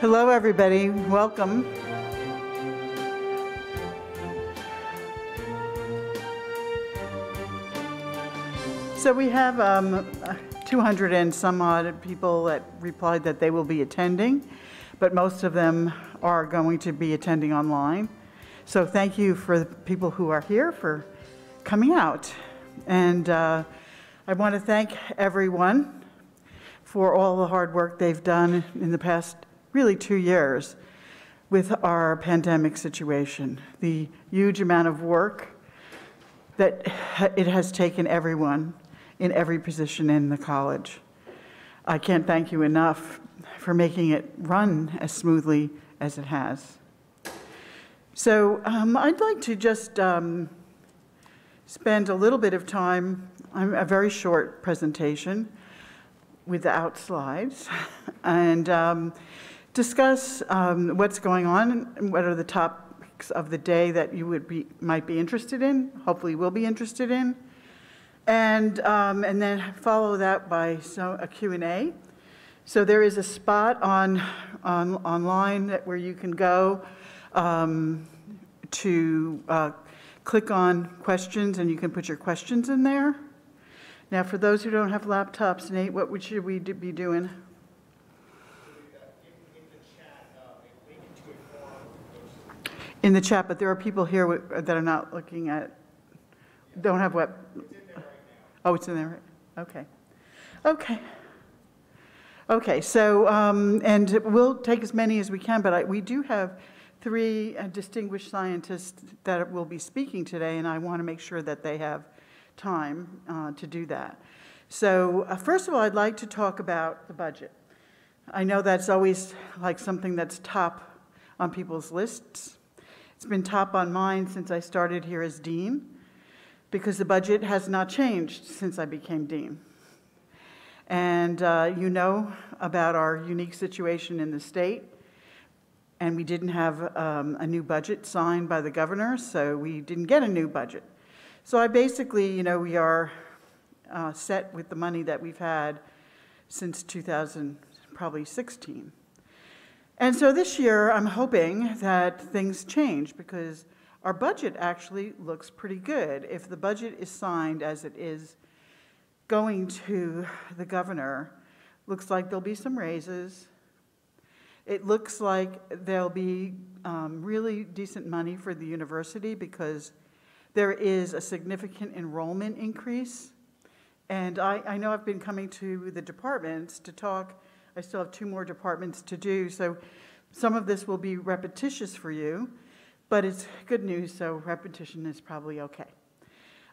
Hello, everybody. Welcome. So we have um, 200 and some odd people that replied that they will be attending, but most of them are going to be attending online. So thank you for the people who are here for coming out. And uh, I want to thank everyone for all the hard work they've done in the past really two years with our pandemic situation. The huge amount of work that it has taken everyone in every position in the college. I can't thank you enough for making it run as smoothly as it has. So um, I'd like to just um, spend a little bit of time, a very short presentation without slides, and um, discuss um, what's going on and what are the topics of the day that you would be, might be interested in, hopefully will be interested in, and, um, and then follow that by so, a Q&A. So there is a spot on, on online that, where you can go um, to uh, click on questions and you can put your questions in there. Now, for those who don't have laptops, Nate, what should we be doing? In the chat, but there are people here that are not looking at, don't have what? Oh, it's in there. Okay. Okay. Okay, so, um, and we'll take as many as we can, but I, we do have three uh, distinguished scientists that will be speaking today, and I want to make sure that they have time uh, to do that. So, uh, first of all, I'd like to talk about the budget. I know that's always like something that's top on people's lists. It's been top on mine since I started here as dean because the budget has not changed since I became dean. And uh, you know about our unique situation in the state. And we didn't have um, a new budget signed by the governor, so we didn't get a new budget. So I basically, you know, we are uh, set with the money that we've had since 2000, probably 16. And so this year, I'm hoping that things change because our budget actually looks pretty good. If the budget is signed as it is going to the governor, looks like there'll be some raises. It looks like there'll be um, really decent money for the university because there is a significant enrollment increase. And I, I know I've been coming to the departments to talk. I still have two more departments to do, so some of this will be repetitious for you but it's good news, so repetition is probably okay.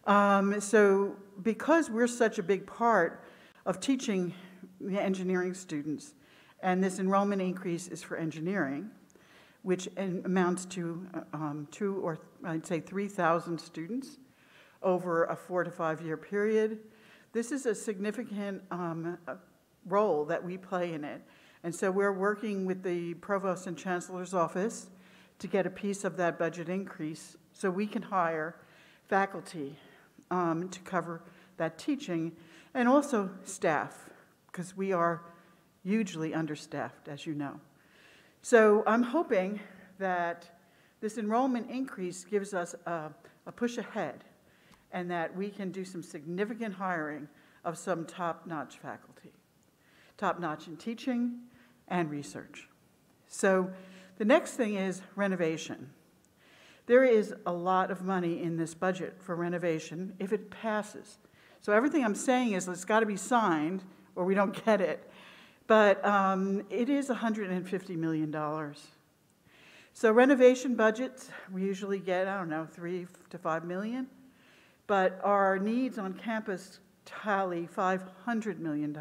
Um, so because we're such a big part of teaching the engineering students, and this enrollment increase is for engineering, which amounts to um, two or I'd say 3,000 students over a four to five year period. This is a significant um, role that we play in it. And so we're working with the Provost and Chancellor's Office to get a piece of that budget increase so we can hire faculty um, to cover that teaching and also staff because we are hugely understaffed, as you know. So I'm hoping that this enrollment increase gives us a, a push ahead and that we can do some significant hiring of some top-notch faculty, top-notch in teaching and research. So the next thing is renovation. There is a lot of money in this budget for renovation if it passes. So everything I'm saying is it's got to be signed or we don't get it. But um, it is $150 million. So renovation budgets, we usually get, I don't know, three to five million. But our needs on campus tally $500 million.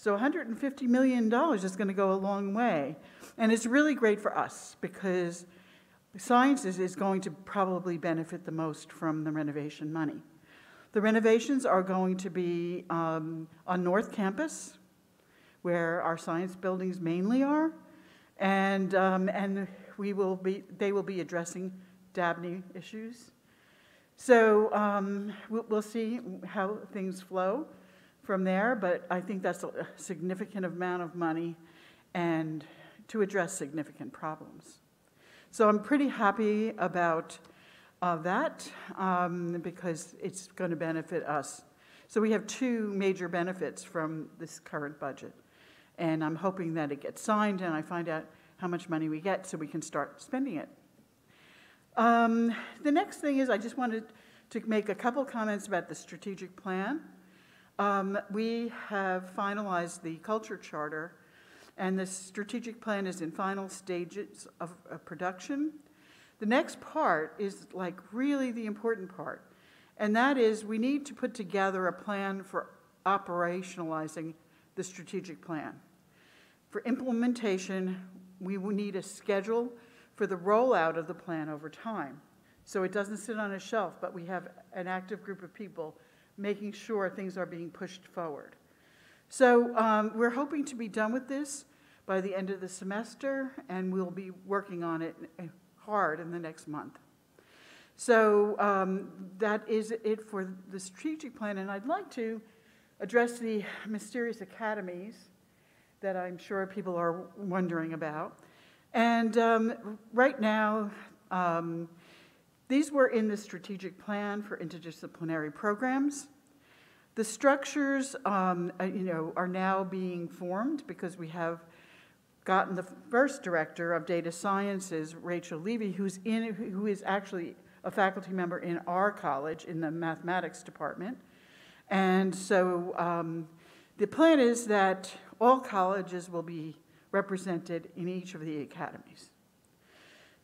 So $150 million is going to go a long way. And it's really great for us because sciences is going to probably benefit the most from the renovation money. The renovations are going to be um, on North Campus, where our science buildings mainly are, and, um, and we will be, they will be addressing Dabney issues. So um, we'll see how things flow from there, but I think that's a significant amount of money. And, to address significant problems. So I'm pretty happy about uh, that um, because it's going to benefit us. So we have two major benefits from this current budget. And I'm hoping that it gets signed and I find out how much money we get so we can start spending it. Um, the next thing is I just wanted to make a couple comments about the strategic plan. Um, we have finalized the culture charter, and the strategic plan is in final stages of, of production. The next part is like really the important part, and that is we need to put together a plan for operationalizing the strategic plan. For implementation, we will need a schedule for the rollout of the plan over time. So it doesn't sit on a shelf, but we have an active group of people making sure things are being pushed forward. So um, we're hoping to be done with this by the end of the semester, and we'll be working on it hard in the next month. So um, that is it for the strategic plan, and I'd like to address the mysterious academies that I'm sure people are wondering about. And um, right now, um, these were in the strategic plan for interdisciplinary programs. The structures, um, uh, you know, are now being formed because we have gotten the first director of data sciences, Rachel Levy, who's in, who is actually a faculty member in our college in the mathematics department. And so um, the plan is that all colleges will be represented in each of the academies.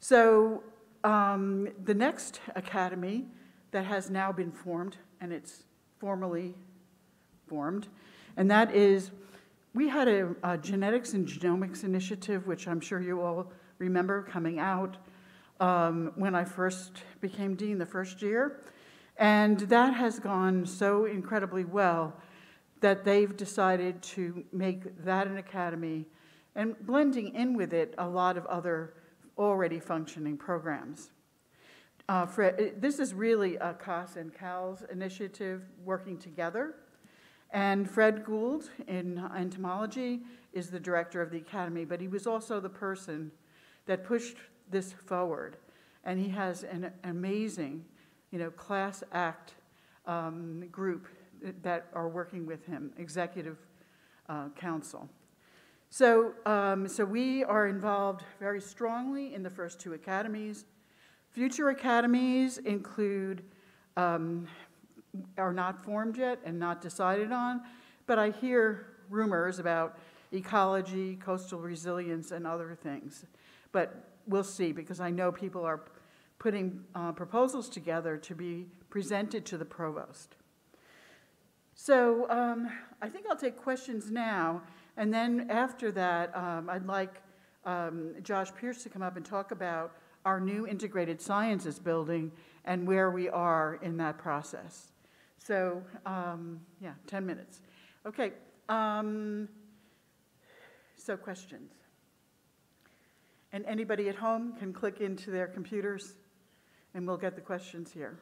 So um, the next academy that has now been formed, and it's formally formed, and that is we had a, a, genetics and genomics initiative, which I'm sure you all remember coming out um, when I first became dean the first year. And that has gone so incredibly well that they've decided to make that an academy and blending in with it a lot of other already functioning programs. Uh, Fred, this is really a CAS and CALS initiative working together. And Fred Gould in entomology is the director of the academy, but he was also the person that pushed this forward. And he has an amazing, you know, class act um, group that are working with him, executive uh, council. So, um, so we are involved very strongly in the first two academies. Future academies include, um, are not formed yet and not decided on, but I hear rumors about ecology, coastal resilience, and other things. But we'll see, because I know people are putting uh, proposals together to be presented to the provost. So um, I think I'll take questions now. And then after that, um, I'd like um, Josh Pierce to come up and talk about our new integrated sciences building and where we are in that process. So, um, yeah, 10 minutes. Okay, um, so questions. And anybody at home can click into their computers and we'll get the questions here.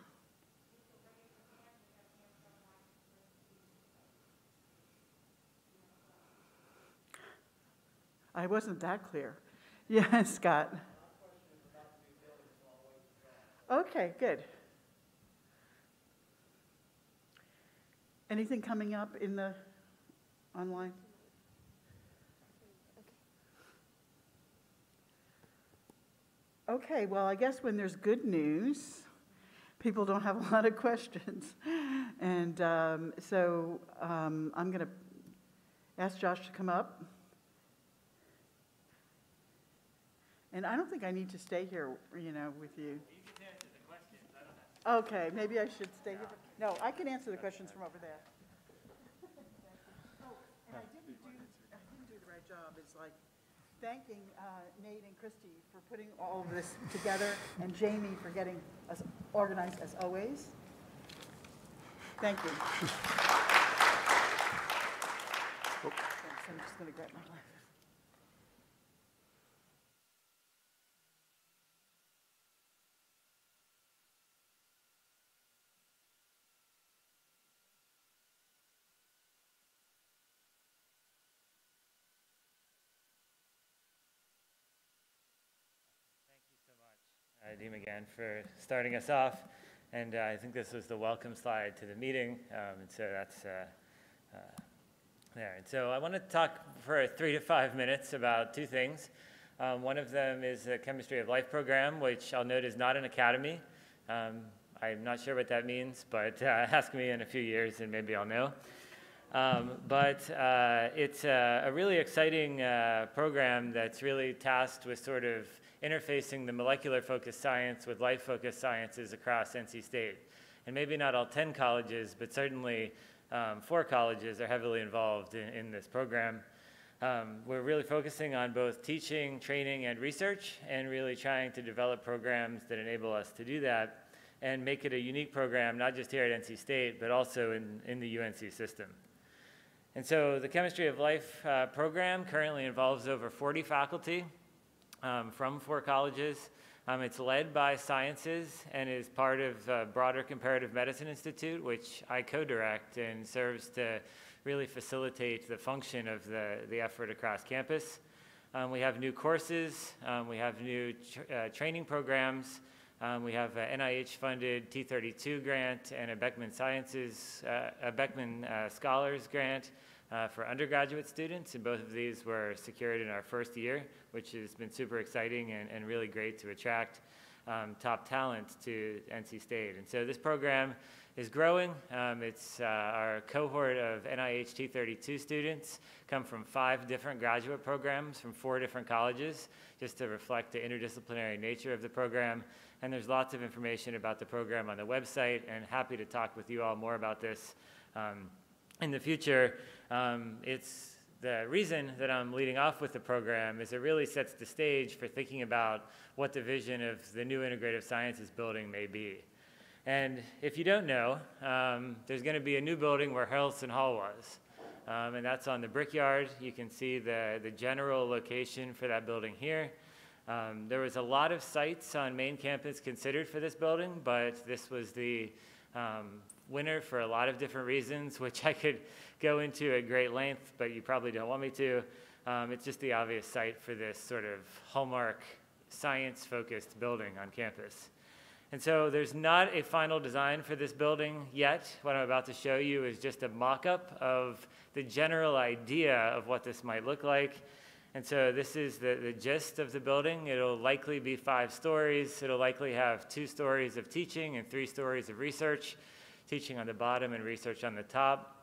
I wasn't that clear. Yeah, Scott. Okay, good. Anything coming up in the online? Okay, well, I guess when there's good news, people don't have a lot of questions. And um, so um, I'm going to ask Josh to come up. And I don't think I need to stay here, you know, with you. You can answer the questions, I don't have. Okay, maybe I should stay here. No, I can answer the questions from over there. Oh, and I didn't do, I didn't do the right job. It's like thanking uh, Nate and Christy for putting all of this together and Jamie for getting us organized as always. Thank you. Thanks, I'm just going to grab my life. Dean again for starting us off. And uh, I think this was the welcome slide to the meeting, um, and so that's uh, uh, there. And so I want to talk for three to five minutes about two things. Um, one of them is the Chemistry of Life program, which I'll note is not an academy. Um, I'm not sure what that means, but uh, ask me in a few years and maybe I'll know. Um, but uh, it's a, a, really exciting uh, program that's really tasked with sort of interfacing the molecular focused science with life focused sciences across NC State. And maybe not all 10 colleges, but certainly um, four colleges are heavily involved in, in this program. Um, we're really focusing on both teaching, training, and research, and really trying to develop programs that enable us to do that and make it a unique program, not just here at NC State, but also in, in the UNC system. And so the Chemistry of Life uh, program currently involves over 40 faculty um, from four colleges. Um, it's led by Sciences and is part of broader Comparative Medicine Institute, which I co-direct and serves to really facilitate the function of the, the effort across campus. Um, we have new courses, um, we have new uh, training programs, um, we have an NIH-funded T32 grant and a Beckman Sciences, uh, a Beckman uh, Scholars grant uh, for undergraduate students, and both of these were secured in our first year, which has been super exciting and, and really great to attract um, top talent to NC State. And so this program is growing. Um, it's uh, our cohort of NIH T32 students come from five different graduate programs from four different colleges, just to reflect the interdisciplinary nature of the program. And there's lots of information about the program on the website, and happy to talk with you all more about this um, in the future. Um, it's the reason that I'm leading off with the program is it really sets the stage for thinking about what the vision of the new integrative sciences building may be. And if you don't know, um, there's going to be a new building where Harrelson Hall was. Um, and that's on the Brickyard. You can see the, the general location for that building here. Um, there was a lot of sites on main campus considered for this building, but this was the um, winner for a lot of different reasons, which I could go into at great length, but you probably don't want me to. Um, it's just the obvious site for this sort of hallmark science-focused building on campus. And so there's not a final design for this building yet. What I'm about to show you is just a mock-up of the general idea of what this might look like. And so this is the, the gist of the building. It'll likely be five stories. It'll likely have two stories of teaching and three stories of research, teaching on the bottom and research on the top.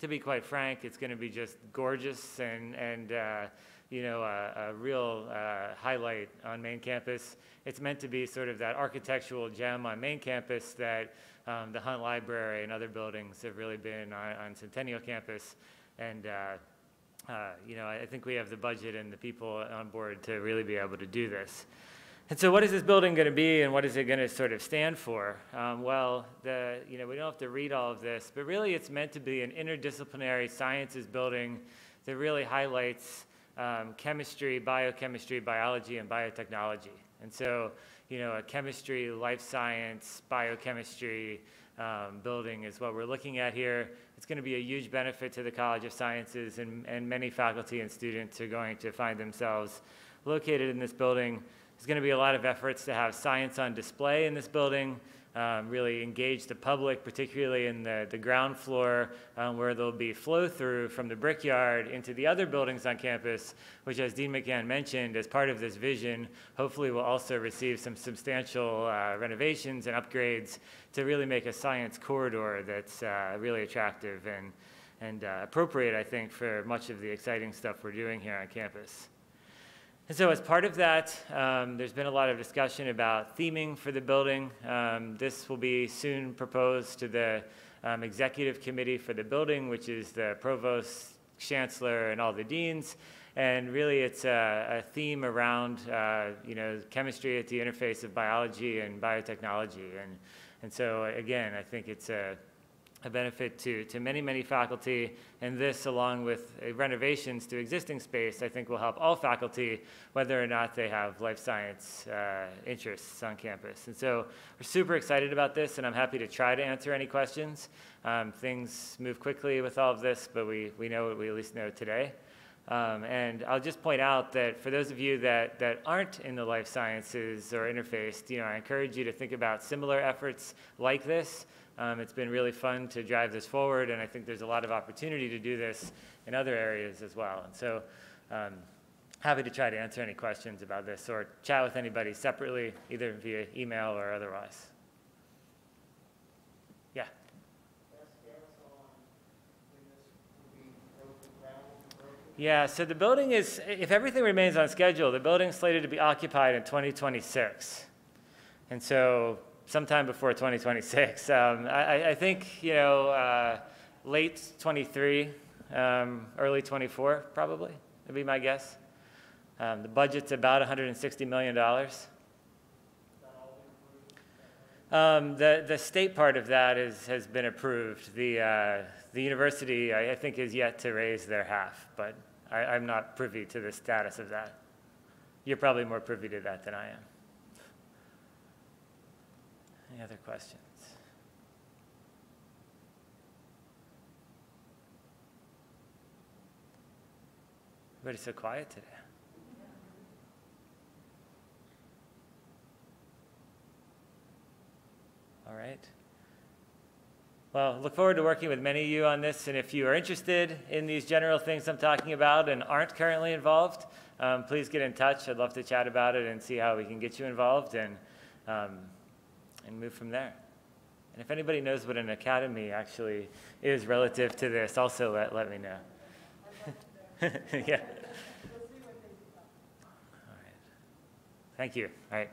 To be quite frank, it's going to be just gorgeous and, and uh, you know, a, a real uh, highlight on main campus. It's meant to be sort of that architectural gem on main campus that um, the Hunt Library and other buildings have really been on, on Centennial campus. And uh, uh, you know, I think we have the budget and the people on board to really be able to do this. And so what is this building going to be and what is it going to sort of stand for? Um, well, the, you know, we don't have to read all of this, but really it's meant to be an interdisciplinary sciences building that really highlights um, chemistry, biochemistry, biology, and biotechnology. And so, you know, a chemistry, life science, biochemistry um, building is what we're looking at here. It's going to be a huge benefit to the College of Sciences, and, and many faculty and students are going to find themselves located in this building. There's going to be a lot of efforts to have science on display in this building, um, really engage the public, particularly in the, the ground floor, um, where there'll be flow through from the brickyard into the other buildings on campus, which, as Dean McGann mentioned, as part of this vision, hopefully will also receive some substantial uh, renovations and upgrades to really make a science corridor that's uh, really attractive and, and uh, appropriate, I think, for much of the exciting stuff we're doing here on campus. And so as part of that, um, there's been a lot of discussion about theming for the building. Um, this will be soon proposed to the um, executive committee for the building, which is the provost, chancellor, and all the deans. And really, it's a, a theme around, uh, you know, chemistry at the interface of biology and biotechnology. And, and so, again, I think it's a a benefit to, to many, many faculty, and this, along with uh, renovations to existing space, I think will help all faculty, whether or not they have life science uh, interests on campus. And so we're super excited about this, and I'm happy to try to answer any questions. Um, things move quickly with all of this, but we, we know what we at least know today. Um, and I'll just point out that for those of you that, that aren't in the life sciences or interfaced, you know, I encourage you to think about similar efforts like this. Um, it's been really fun to drive this forward, and I think there's a lot of opportunity to do this in other areas as well. And so, um, happy to try to answer any questions about this or chat with anybody separately, either via email or otherwise. Yeah. Yeah, so the building is, if everything remains on schedule, the building's slated to be occupied in 2026. And so sometime before 2026. Um, I, I think, you know, uh, late 23, um, early 24, probably, would be my guess. Um, the budget's about $160 million. Um, the, the state part of that is, has been approved. The, uh, the university, I, I think, is yet to raise their half, but I, I'm not privy to the status of that. You're probably more privy to that than I am. Any other questions? Everybody's so quiet today. All right. Well, look forward to working with many of you on this. And if you are interested in these general things I'm talking about and aren't currently involved, um, please get in touch. I'd love to chat about it and see how we can get you involved and, um, and move from there. And if anybody knows what an academy actually is relative to this, also let, let me know. yeah. All right. Thank you. All right.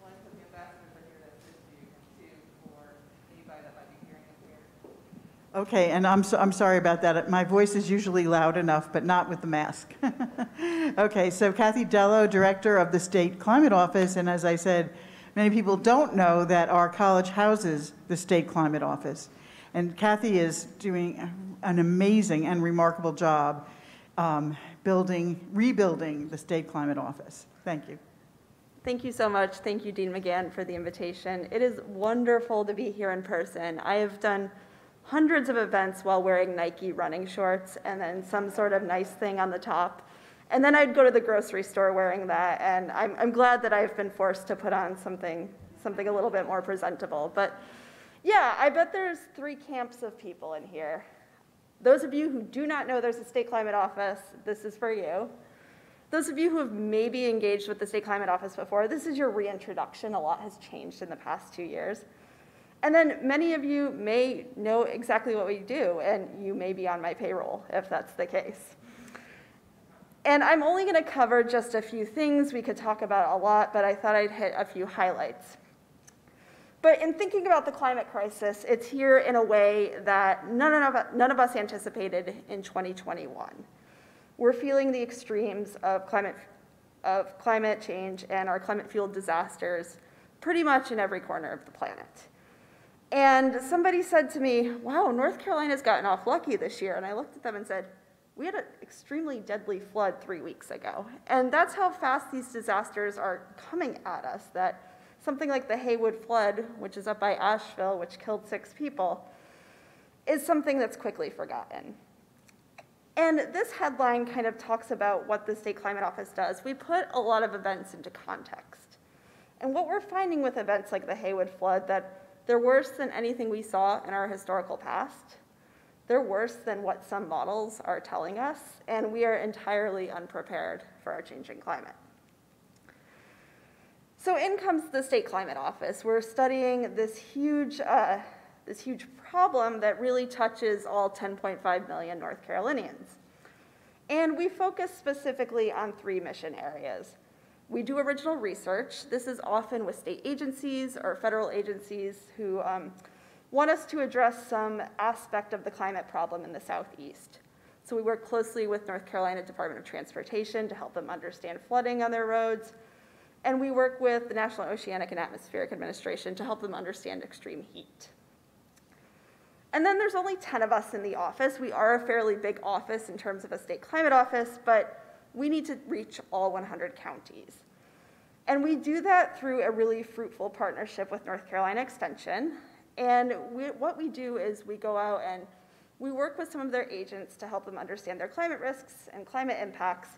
One of the ambassadors are here to assist you too, for anybody that might be hearing impaired. Okay, and I'm, so, I'm sorry about that. My voice is usually loud enough, but not with the mask. okay, so Kathy Dello, Director of the State Climate Office, and as I said, many people don't know that our college houses the State Climate Office. And Kathy is doing an amazing and remarkable job um, building, rebuilding the State Climate Office. Thank you. Thank you so much. Thank you, Dean McGann, for the invitation. It is wonderful to be here in person. I have done hundreds of events while wearing Nike running shorts and then some sort of nice thing on the top. And then I'd go to the grocery store wearing that, and I'm, I'm glad that I've been forced to put on something, something a little bit more presentable. But yeah, I bet there's three camps of people in here. Those of you who do not know there's a state climate office, this is for you. Those of you who have maybe engaged with the State Climate Office before, this is your reintroduction. A lot has changed in the past two years. And then many of you may know exactly what we do, and you may be on my payroll if that's the case. And I'm only going to cover just a few things. We could talk about a lot, but I thought I'd hit a few highlights. But in thinking about the climate crisis, it's here in a way that none of, none of us anticipated in 2021 we're feeling the extremes of climate, of climate change and our climate fueled disasters pretty much in every corner of the planet. And somebody said to me, wow, North Carolina's gotten off lucky this year. And I looked at them and said, we had an extremely deadly flood three weeks ago. And that's how fast these disasters are coming at us, that something like the Haywood flood, which is up by Asheville, which killed six people, is something that's quickly forgotten. And this headline kind of talks about what the State Climate Office does. We put a lot of events into context. And what we're finding with events like the Haywood flood, that they're worse than anything we saw in our historical past. They're worse than what some models are telling us, and we are entirely unprepared for our changing climate. So in comes the State Climate Office. We're studying this huge, uh, this huge problem that really touches all 10.5 million North Carolinians. And we focus specifically on three mission areas. We do original research. This is often with state agencies or federal agencies who um, want us to address some aspect of the climate problem in the Southeast. So we work closely with North Carolina Department of Transportation to help them understand flooding on their roads. And we work with the National Oceanic and Atmospheric Administration to help them understand extreme heat. And then there's only 10 of us in the office. We are a fairly big office in terms of a state climate office, but we need to reach all 100 counties. And we do that through a really fruitful partnership with North Carolina Extension. And we, what we do is we go out and we work with some of their agents to help them understand their climate risks and climate impacts.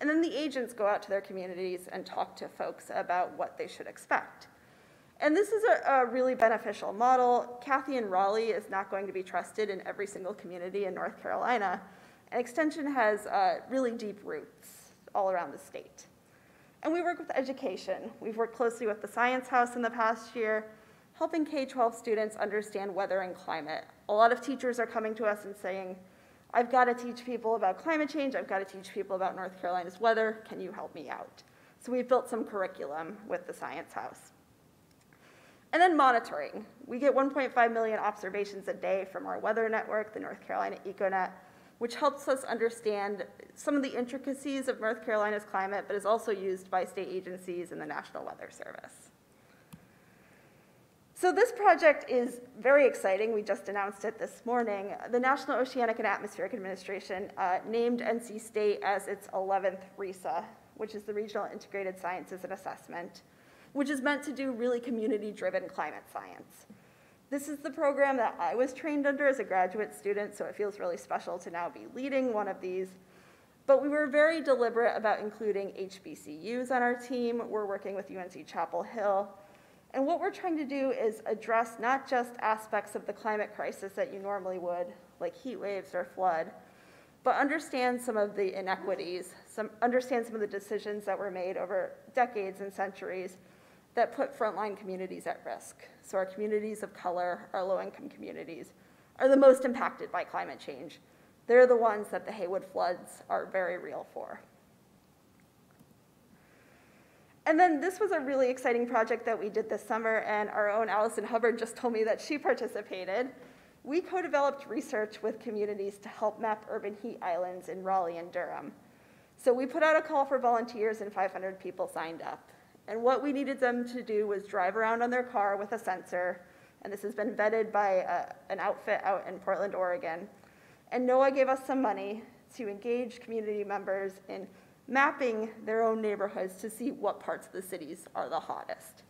And then the agents go out to their communities and talk to folks about what they should expect. And this is a, a, really beneficial model. Kathy and Raleigh is not going to be trusted in every single community in North Carolina. And Extension has uh, really deep roots all around the state. And we work with education. We've worked closely with the Science House in the past year, helping K-12 students understand weather and climate. A lot of teachers are coming to us and saying, I've got to teach people about climate change. I've got to teach people about North Carolina's weather. Can you help me out? So we've built some curriculum with the Science House. And then monitoring. We get 1.5 million observations a day from our weather network, the North Carolina EcoNet, which helps us understand some of the intricacies of North Carolina's climate, but is also used by state agencies and the National Weather Service. So this project is very exciting. We just announced it this morning. The National Oceanic and Atmospheric Administration uh, named NC State as its 11th RISA, which is the Regional Integrated Sciences and Assessment, which is meant to do really community-driven climate science. This is the program that I was trained under as a graduate student, so it feels really special to now be leading one of these. But we were very deliberate about including HBCUs on our team. We're working with UNC Chapel Hill, and what we're trying to do is address not just aspects of the climate crisis that you normally would, like heat waves or flood, but understand some of the inequities, some, understand some of the decisions that were made over decades and centuries that put frontline communities at risk. So our communities of color, our low-income communities, are the most impacted by climate change. They're the ones that the Haywood floods are very real for. And then this was a really exciting project that we did this summer, and our own Allison Hubbard just told me that she participated. We co-developed research with communities to help map urban heat islands in Raleigh and Durham. So we put out a call for volunteers and 500 people signed up. And what we needed them to do was drive around on their car with a sensor, and this has been vetted by uh, an outfit out in Portland, Oregon. And NOAA gave us some money to engage community members in mapping their own neighborhoods to see what parts of the cities are the hottest.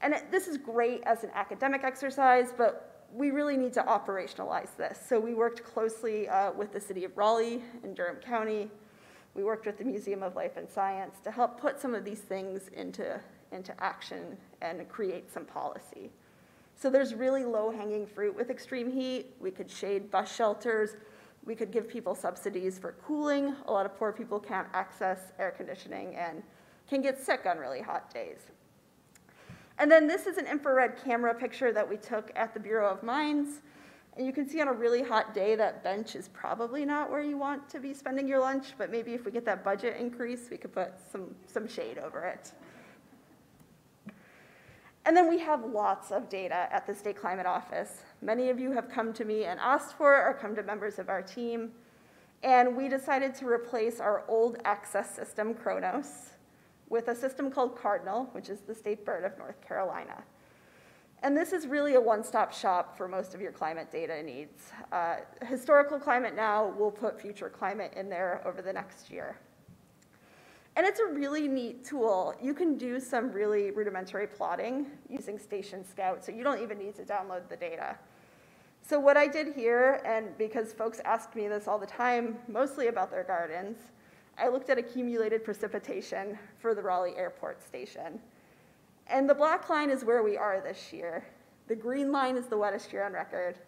And it, this is great as an academic exercise, but we really need to operationalize this. So we worked closely uh, with the city of Raleigh in Durham County. We worked with the Museum of Life and Science to help put some of these things into, into action and create some policy. So there's really low-hanging fruit with extreme heat. We could shade bus shelters. We could give people subsidies for cooling. A lot of poor people can't access air conditioning and can get sick on really hot days. And then this is an infrared camera picture that we took at the Bureau of Mines. And you can see on a really hot day that bench is probably not where you want to be spending your lunch, but maybe if we get that budget increase, we could put some, some shade over it. And then we have lots of data at the State Climate Office. Many of you have come to me and asked for it or come to members of our team. And we decided to replace our old access system, CRONOS, with a system called Cardinal, which is the state bird of North Carolina. And this is really a one-stop shop for most of your climate data needs. Uh, historical Climate Now will put future climate in there over the next year. And it's a really neat tool. You can do some really rudimentary plotting using Station Scout, so you don't even need to download the data. So what I did here, and because folks ask me this all the time, mostly about their gardens, I looked at accumulated precipitation for the Raleigh Airport Station. And the black line is where we are this year. The green line is the wettest year on record.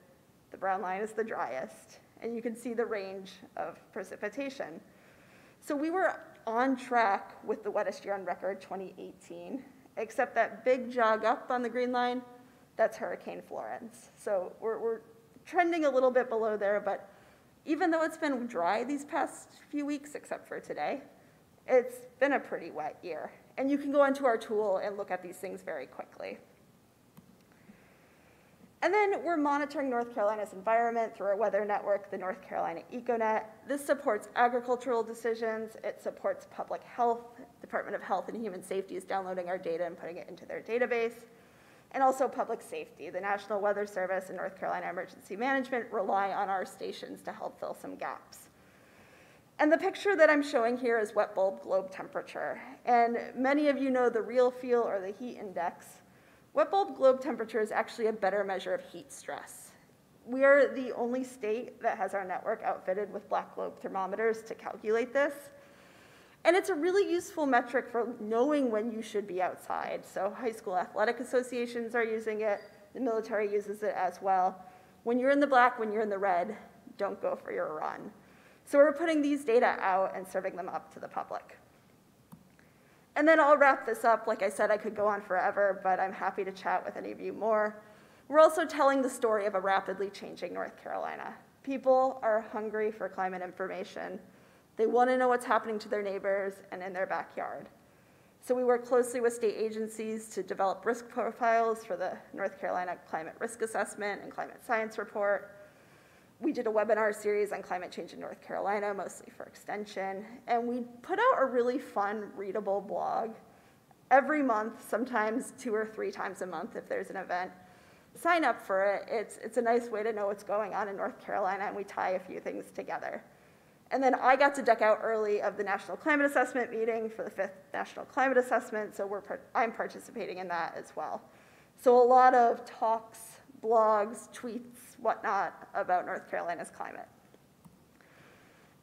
The brown line is the driest. And you can see the range of precipitation. So we were on track with the wettest year on record, 2018, except that big jog up on the green line, that's Hurricane Florence. So we're, we're trending a little bit below there, but even though it's been dry these past few weeks, except for today, it's been a pretty wet year. And you can go onto our tool and look at these things very quickly. And then we're monitoring North Carolina's environment through our weather network, the North Carolina ECONet. This supports agricultural decisions, it supports public health Department of Health and Human Safety is downloading our data and putting it into their database. And also public safety. The National Weather Service and North Carolina Emergency Management rely on our stations to help fill some gaps. And the picture that I'm showing here is wet bulb globe temperature. And many of you know the real feel or the heat index. Wet bulb globe temperature is actually a better measure of heat stress. We are the only state that has our network outfitted with black globe thermometers to calculate this. And it's a really useful metric for knowing when you should be outside. So high school athletic associations are using it, the military uses it as well. When you're in the black, when you're in the red, don't go for your run. So we're putting these data out and serving them up to the public. And then I'll wrap this up. Like I said, I could go on forever, but I'm happy to chat with any of you more. We're also telling the story of a rapidly changing North Carolina. People are hungry for climate information. They want to know what's happening to their neighbors and in their backyard. So we work closely with state agencies to develop risk profiles for the North Carolina Climate Risk Assessment and Climate Science Report. We did a webinar series on climate change in North Carolina, mostly for extension, and we put out a really fun, readable blog every month, sometimes two or three times a month if there's an event. Sign up for it. It's, it's a nice way to know what's going on in North Carolina, and we tie a few things together. And then I got to duck out early of the National Climate Assessment meeting for the fifth National Climate Assessment, so we're I'm participating in that as well. So a lot of talks, blogs, tweets, whatnot about North Carolina's climate.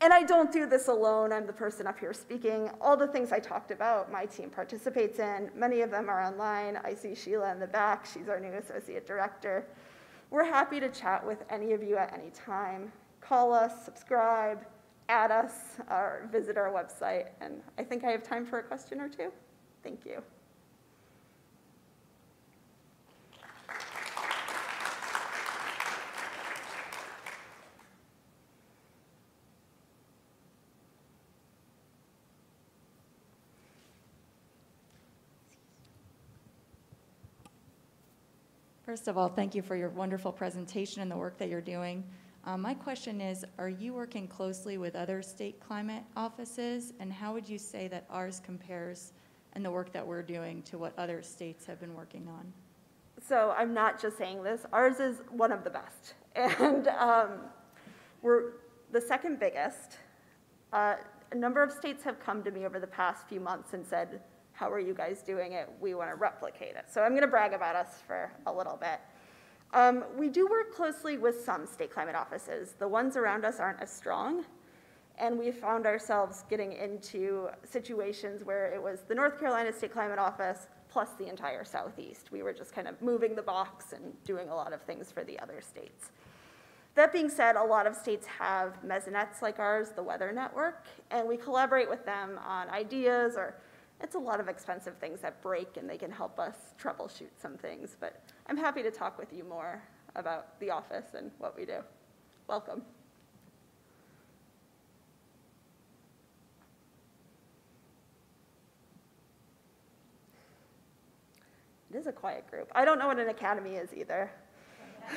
And I don't do this alone. I'm the person up here speaking. All the things I talked about, my team participates in. Many of them are online. I see Sheila in the back. She's our new associate director. We're happy to chat with any of you at any time. Call us, subscribe, add us, or visit our website. And I think I have time for a question or two. Thank you. First of all, thank you for your wonderful presentation and the work that you're doing. Um, My question is, are you working closely with other state climate offices? And how would you say that ours compares and the work that we're doing to what other states have been working on? So I'm not just saying this. Ours is one of the best, and um, we're the second biggest. Uh, a number of states have come to me over the past few months and said, "How are you guys doing it? We want to replicate it." So I'm going to brag about us for a little bit. Um, we do work closely with some state climate offices. The ones around us aren't as strong, and we found ourselves getting into situations where it was the North Carolina State Climate Office plus the entire Southeast. We were just kind of moving the box and doing a lot of things for the other states. That being said, a lot of states have mesonets like ours, the Weather Network, and we collaborate with them on ideas or it's a lot of expensive things that break and they can help us troubleshoot some things. But I'm happy to talk with you more about the office and what we do. Welcome. It is a quiet group. I don't know what an academy is either.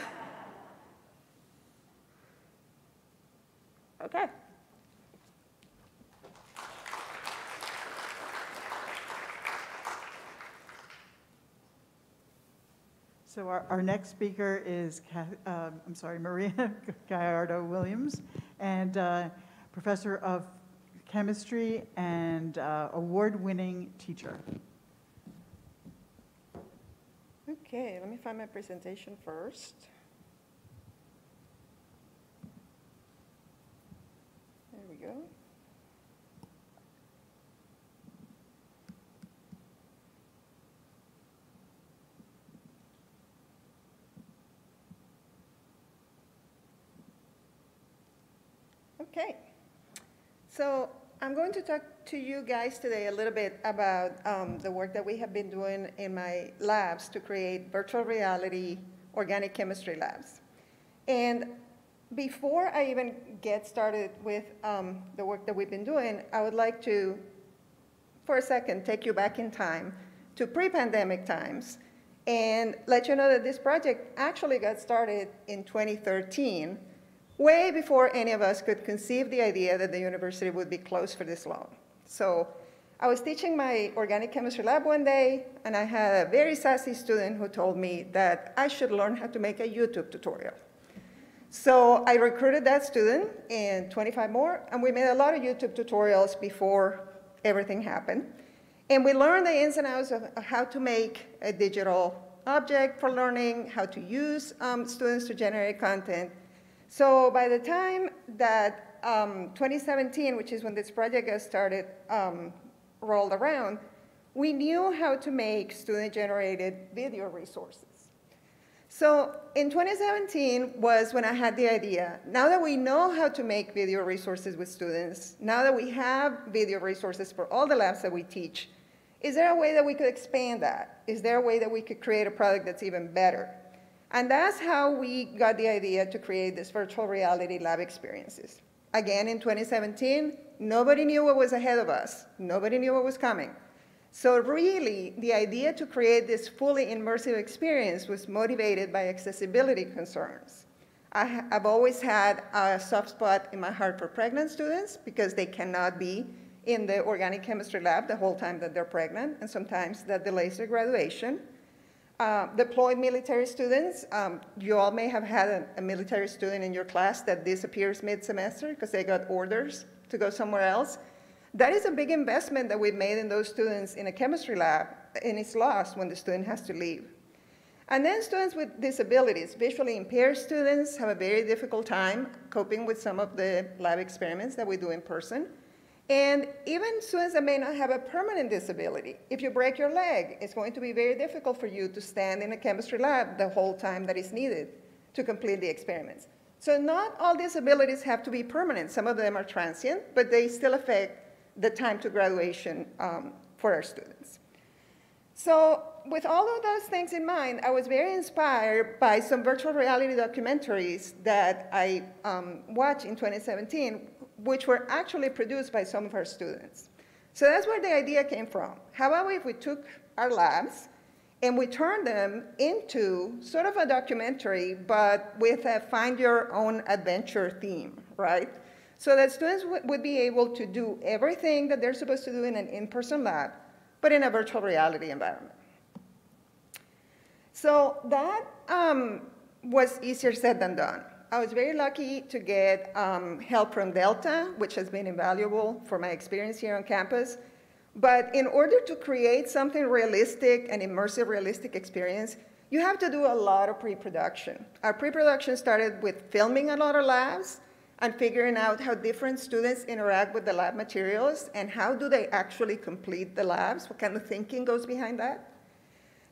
Okay. So our, our next speaker is, uh, I'm sorry, Maria Gallardo Williams, and uh, professor of chemistry and uh, award-winning teacher. Okay, let me find my presentation first. There we go. Okay. So I'm going to talk to you guys today a little bit about um, the work that we have been doing in my labs to create virtual reality organic chemistry labs. And before I even get started with um, the work that we've been doing, I would like to, for a second, take you back in time to pre-pandemic times and let you know that this project actually got started in 2013 way before any of us could conceive the idea that the university would be closed for this long. So I was teaching my organic chemistry lab one day, and I had a very sassy student who told me that I should learn how to make a YouTube tutorial. So I recruited that student and 25 more, and we made a lot of YouTube tutorials before everything happened. And we learned the ins and outs of how to make a digital object for learning, how to use um, students to generate content. So by the time that um, 2017, which is when this project got started, um, rolled around, we knew how to make student-generated video resources. So in 2017 was when I had the idea, now that we know how to make video resources with students, now that we have video resources for all the labs that we teach, is there a way that we could expand that? Is there a way that we could create a product that's even better? And that's how we got the idea to create this virtual reality lab experiences. Again, in 2017, nobody knew what was ahead of us. Nobody knew what was coming. So really, the idea to create this fully immersive experience was motivated by accessibility concerns. I have always had a soft spot in my heart for pregnant students because they cannot be in the organic chemistry lab the whole time that they're pregnant, and sometimes that delays their graduation. Uh, deployed military students, um, you all may have had a, a military student in your class that disappears mid-semester because they got orders to go somewhere else. That is a big investment that we've made in those students in a chemistry lab, and it's lost when the student has to leave. And then students with disabilities, visually impaired students, have a very difficult time coping with some of the lab experiments that we do in person. And even students that may not have a permanent disability, if you break your leg, it's going to be very difficult for you to stand in a chemistry lab the whole time that is needed to complete the experiments. So not all disabilities have to be permanent. Some of them are transient, but they still affect the time to graduation um, for our students. So with all of those things in mind, I was very inspired by some virtual reality documentaries that I um, watched in 2017, which were actually produced by some of our students. So that's where the idea came from. How about if we took our labs and we turned them into sort of a documentary, but with a find your own adventure theme, right? so that students would be able to do everything that they're supposed to do in an in-person lab, but in a virtual reality environment. So that um, was easier said than done. I was very lucky to get um, help from Delta, which has been invaluable for my experience here on campus. But in order to create something realistic, an immersive, realistic experience, you have to do a lot of pre-production. Our pre-production started with filming a lot of labs, and figuring out how different students interact with the lab materials and how do they actually complete the labs, what kind of thinking goes behind that.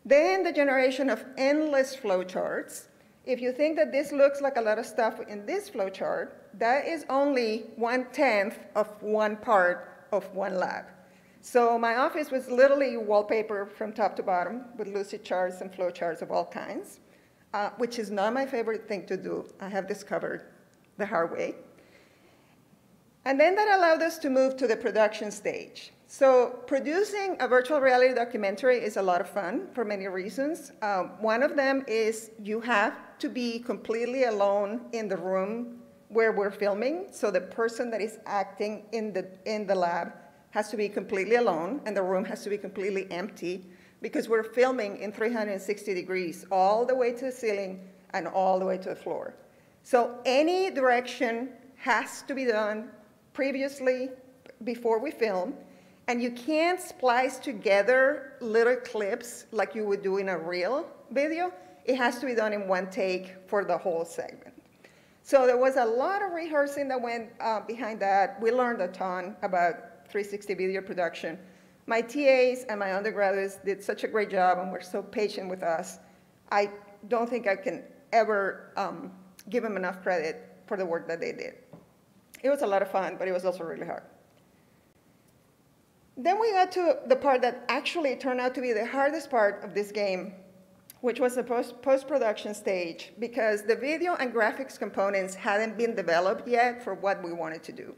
Then the generation of endless flowcharts. If you think that this looks like a lot of stuff in this flowchart, that is only one-tenth of one part of one lab. So my office was literally wallpaper from top to bottom with lucid charts and flowcharts of all kinds, uh, which is not my favorite thing to do. I have discovered the hard way. And then that allowed us to move to the production stage. So producing a virtual reality documentary is a lot of fun for many reasons. Um, one of them is you have to be completely alone in the room where we're filming. So the person that is acting in the, in the lab has to be completely alone and the room has to be completely empty because we're filming in 360 degrees all the way to the ceiling and all the way to the floor. So any direction has to be done previously before we film, and you can't splice together little clips like you would do in a real video. It has to be done in one take for the whole segment. So there was a lot of rehearsing that went uh, behind that. We learned a ton about 360 video production. My TAs and my undergraduates did such a great job and were so patient with us. I don't think I can ever um, give them enough credit for the work that they did. It was a lot of fun, but it was also really hard. Then we got to the part that actually turned out to be the hardest part of this game, which was the post, post-production stage, because the video and graphics components hadn't been developed yet for what we wanted to do.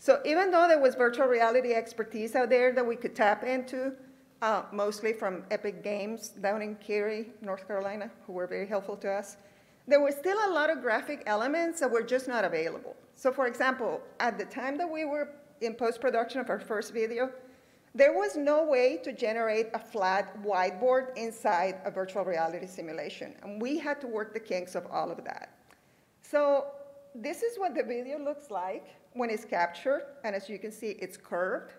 So even though there was virtual reality expertise out there that we could tap into, uh, mostly from Epic Games down in Cary, North Carolina, who were very helpful to us, there were still a lot of graphic elements that were just not available. So for example, at the time that we were in post-production of our first video, There was no way to generate a flat whiteboard inside a virtual reality simulation, and we had to work the kinks of all of that. So this is what the video looks like when it's captured, and as you can see, it's curved.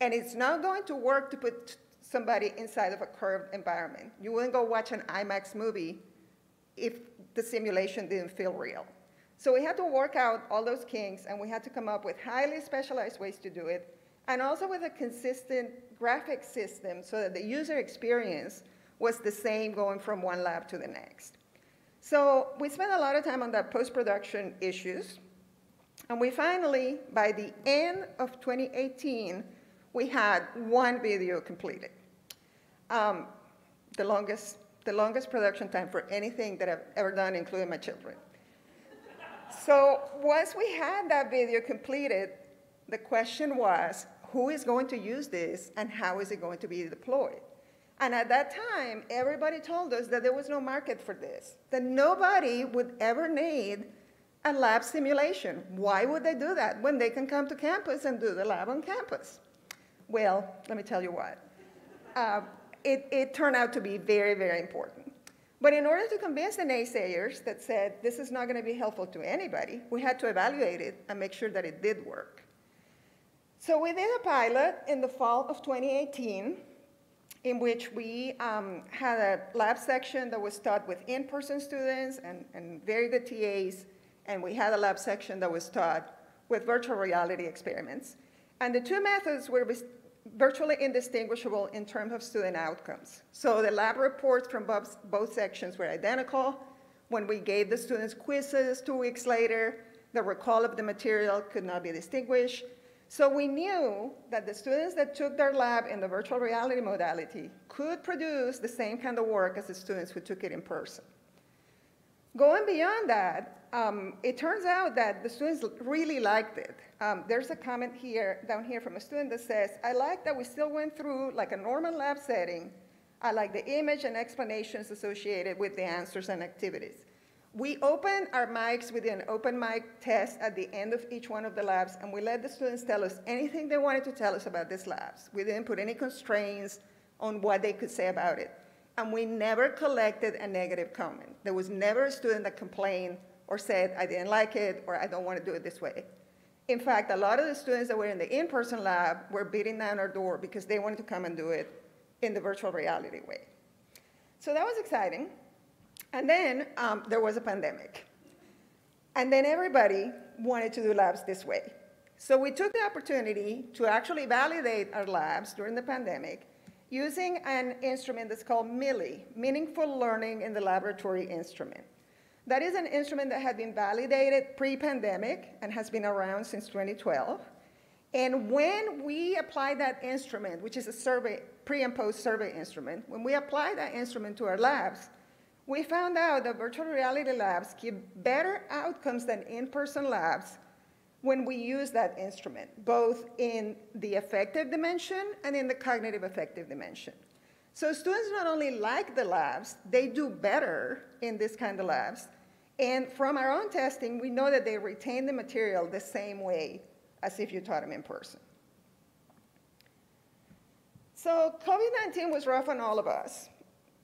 And it's not going to work to put somebody inside of a curved environment. You wouldn't go watch an IMAX movie if the simulation didn't feel real. So we had to work out all those kinks, and we had to come up with highly specialized ways to do it, and also with a consistent graphic system so that the user experience was the same going from one lab to the next. So we spent a lot of time on that post-production issues, and we finally, by the end of 2018, we had one video completed. Um, the longest, the longest production time for anything that I've ever done, including my children. So once we had that video completed, the question was, who is going to use this and how is it going to be deployed? And at that time, everybody told us that there was no market for this, that nobody would ever need a lab simulation. Why would they do that when they can come to campus and do the lab on campus? Well, let me tell you what. Uh, it, it turned out to be very, very important. But in order to convince the naysayers that said this is not going to be helpful to anybody, we had to evaluate it and make sure that it did work. So we did a pilot in the fall of 2018 in which we um, had a lab section that was taught with in-person students and, and very good TAs, and we had a lab section that was taught with virtual reality experiments. And the two methods were virtually indistinguishable in terms of student outcomes. So the lab reports from both, both sections were identical. When we gave the students quizzes two weeks later, the recall of the material could not be distinguished. So we knew that the students that took their lab in the virtual reality modality could produce the same kind of work as the students who took it in person. Going beyond that, um, it turns out that the students really liked it. Um, there's a comment here, down here from a student that says, I like that we still went through like a normal lab setting. I like the image and explanations associated with the answers and activities. We open our mics with an open mic test at the end of each one of the labs, and we let the students tell us anything they wanted to tell us about these labs. We didn't put any constraints on what they could say about it. And we never collected a negative comment. There was never a student that complained or said, I didn't like it, or I don't want to do it this way. In fact, a lot of the students that were in the in-person lab were beating down our door because they wanted to come and do it in the virtual reality way. So that was exciting. And then um, there was a pandemic. And then everybody wanted to do labs this way. So we took the opportunity to actually validate our labs during the pandemic using an instrument that's called MILI, Meaningful Learning in the Laboratory Instrument. That is an instrument that had been validated pre-pandemic and has been around since 2012. And when we apply that instrument, which is a survey, pre and post survey instrument, when we apply that instrument to our labs, we found out that virtual reality labs give better outcomes than in-person labs when we use that instrument, both in the affective dimension and in the cognitive affective dimension. So students not only like the labs, they do better in this kind of labs. And from our own testing, we know that they retain the material the same way as if you taught them in person. So COVID-19 was rough on all of us,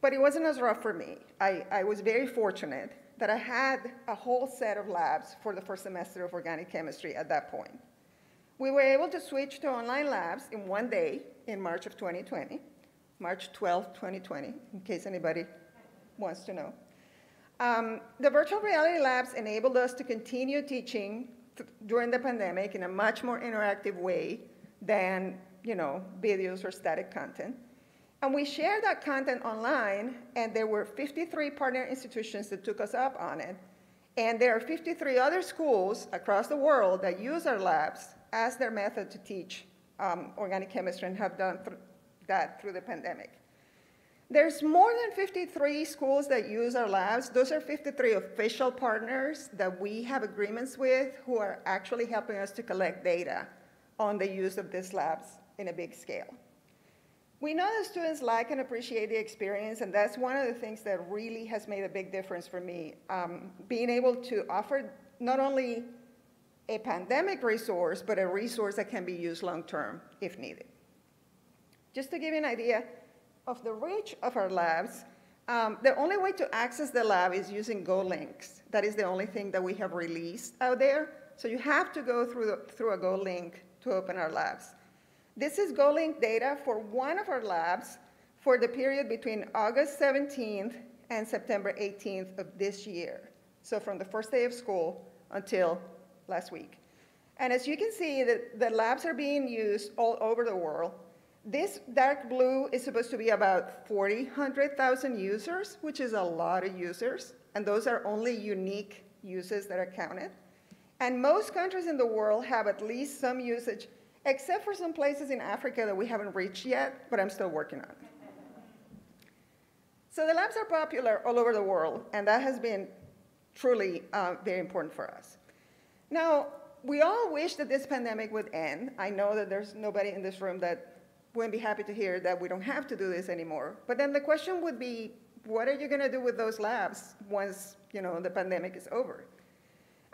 but it wasn't as rough for me. I, I was very fortunate that I had a whole set of labs for the first semester of organic chemistry at that point. We were able to switch to online labs in one day in March of 2020. March 12, 2020, in case anybody wants to know. Um, the virtual reality labs enabled us to continue teaching during the pandemic in a much more interactive way than, you know, videos or static content. And we shared that content online, and there were 53 partner institutions that took us up on it. And there are 53 other schools across the world that use our labs as their method to teach um, organic chemistry and have done th that through the pandemic. There's more than 53 schools that use our labs. Those are 53 official partners that we have agreements with who are actually helping us to collect data on the use of these labs in a big scale. We know that students like and appreciate the experience, and that's one of the things that really has made a big difference for me. Um, being able to offer not only a pandemic resource, but a resource that can be used long term if needed. Just to give you an idea of the reach of our labs, um, the only way to access the lab is using GoLinks. That is the only thing that we have released out there. So you have to go through, the, through a GoLink to open our labs. This is GoLink data for one of our labs for the period between August 17th and September 18th of this year. So from the first day of school until last week. And as you can see, the, the labs are being used all over the world. This dark blue is supposed to be about 40, 100,000 users, which is a lot of users. And those are only unique uses that are counted. And most countries in the world have at least some usage, except for some places in Africa that we haven't reached yet, but I'm still working on. So the labs are popular all over the world, and that has been truly uh, very important for us. Now, we all wish that this pandemic would end. I know that there's nobody in this room that wouldn't be happy to hear that we don't have to do this anymore. But then the question would be, what are you going to do with those labs once you know the pandemic is over?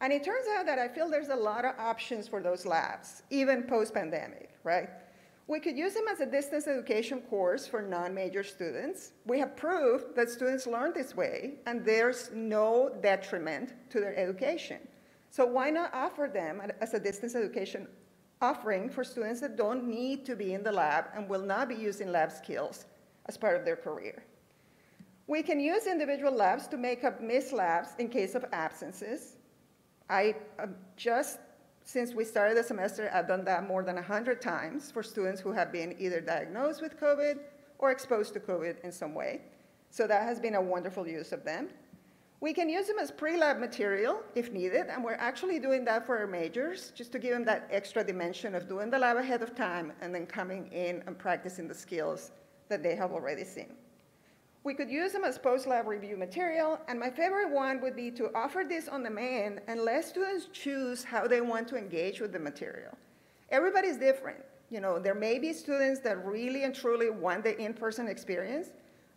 And it turns out that I feel there's a lot of options for those labs, even post-pandemic, right? We could use them as a distance education course for non-major students. We have proved that students learn this way, and there's no detriment to their education. So why not offer them as a distance education offering for students that don't need to be in the lab and will not be using lab skills as part of their career? We can use individual labs to make up missed labs in case of absences. I uh, just, since we started the semester, I've done that more than 100 times for students who have been either diagnosed with COVID or exposed to COVID in some way. So that has been a wonderful use of them. We can use them as pre-lab material if needed, and we're actually doing that for our majors, just to give them that extra dimension of doing the lab ahead of time and then coming in and practicing the skills that they have already seen. We could use them as post-lab review material, and my favorite one would be to offer this on demand and let students choose how they want to engage with the material. Everybody's different. You know, there may be students that really and truly want the in-person experience,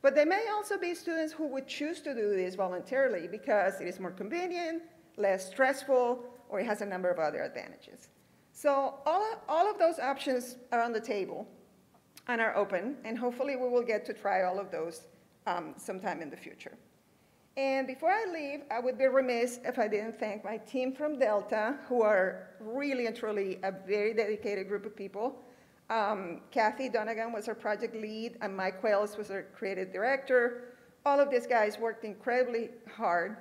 but there may also be students who would choose to do this voluntarily because it is more convenient, less stressful, or it has a number of other advantages. So all, all of those options are on the table and are open, and hopefully we will get to try all of those um, sometime in the future. And before I leave, I would be remiss if I didn't thank my team from Delta, who are really and truly a very dedicated group of people. Um, Kathy Donegan was our project lead, and Mike Wells was our creative director. All of these guys worked incredibly hard.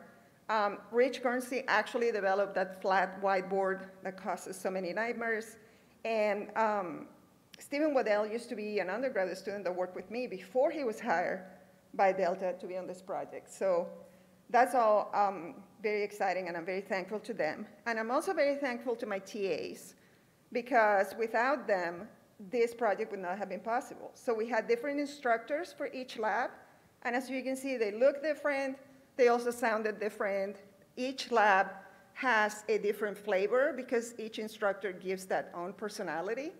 Um, Rich Guernsey actually developed that flat whiteboard that causes so many nightmares. And um, Stephen Waddell used to be an undergraduate student that worked with me before he was hired by Delta to be on this project. So that's all um, very exciting, and I'm very thankful to them. And I'm also very thankful to my TAs, because without them, this project would not have been possible. So we had different instructors for each lab, and as you can see, they look different, they also sounded different. Each lab has a different flavor because each instructor gives that own personality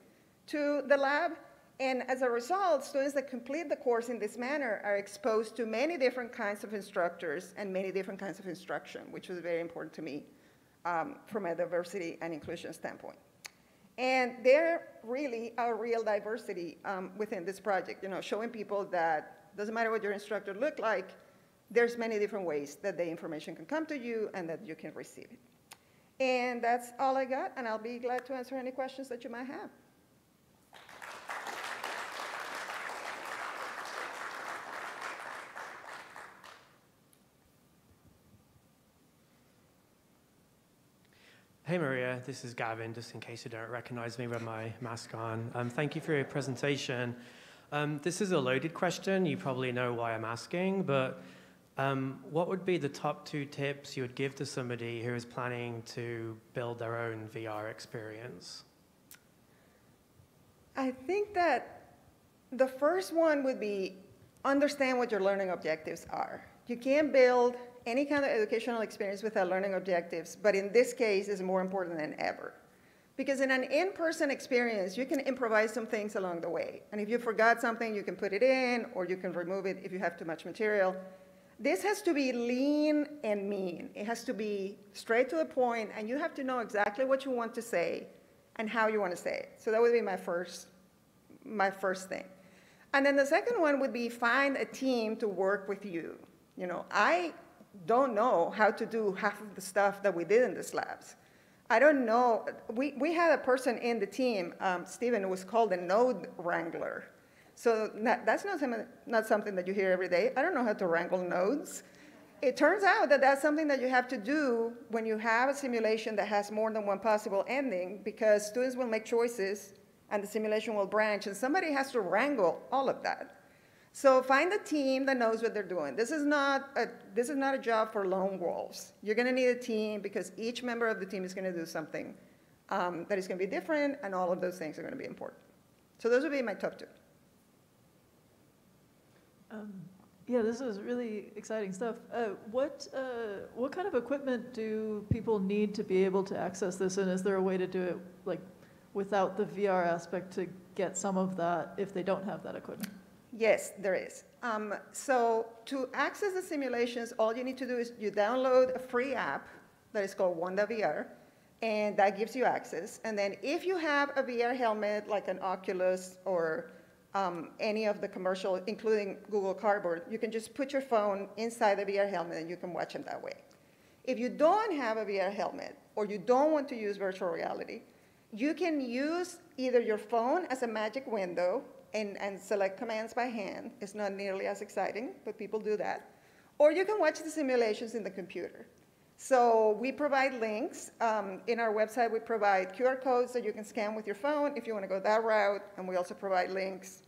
to the lab. And as a result, students that complete the course in this manner are exposed to many different kinds of instructors and many different kinds of instruction, which was very important to me um, from a diversity and inclusion standpoint. And they're really a real diversity um, within this project, you know, showing people that doesn't matter what your instructor look like, there's many different ways that the information can come to you and that you can receive it. And that's all I got, and I'll be glad to answer any questions that you might have. Hey Maria, this is Gavin, just in case you don't recognize me with my mask on. Um, thank you for your presentation. Um, this is a loaded question, you probably know why I'm asking, but um, what would be the top two tips you would give to somebody who is planning to build their own VR experience? I think that the first one would be understand what your learning objectives are. You can't build any kind of educational experience without learning objectives, but in this case, is more important than ever. Because in an in-person experience, you can improvise some things along the way. And if you forgot something, you can put it in, or you can remove it if you have too much material. This has to be lean and mean. It has to be straight to the point, and you have to know exactly what you want to say and how you want to say it. So that would be my first, my first thing. And then the second one would be find a team to work with you. You know, I don't know how to do half of the stuff that we did in these labs. I don't know, we, we had a person in the team, um, Stephen, who was called a node wrangler. So that, that's not, not something that you hear every day. I don't know how to wrangle nodes. It turns out that that's something that you have to do when you have a simulation that has more than one possible ending because students will make choices and the simulation will branch and somebody has to wrangle all of that. So find a team that knows what they're doing. This is not a, this is not a job for lone wolves. You're gonna need a team because each member of the team is gonna do something um, that is gonna be different and all of those things are gonna be important. So those would be my top two. Um, Yeah, this is really exciting stuff. Uh, What, uh, what kind of equipment do people need to be able to access this? And is there a way to do it, like, without the VR aspect to get some of that if they don't have that equipment? Yes, there is. Um, so to access the simulations, all you need to do is you download a free app that is called Wonda VR, and that gives you access. And then if you have a VR helmet like an Oculus or um, any of the commercial, including Google Cardboard, you can just put your phone inside the VR helmet and you can watch them that way. If you don't have a VR helmet or you don't want to use virtual reality, you can use either your phone as a magic window and, and select commands by hand. It's not nearly as exciting, but people do that. Or you can watch the simulations in the computer. So we provide links. Um, in our website, we provide QR codes that you can scan with your phone if you want to go that route, and we also provide links.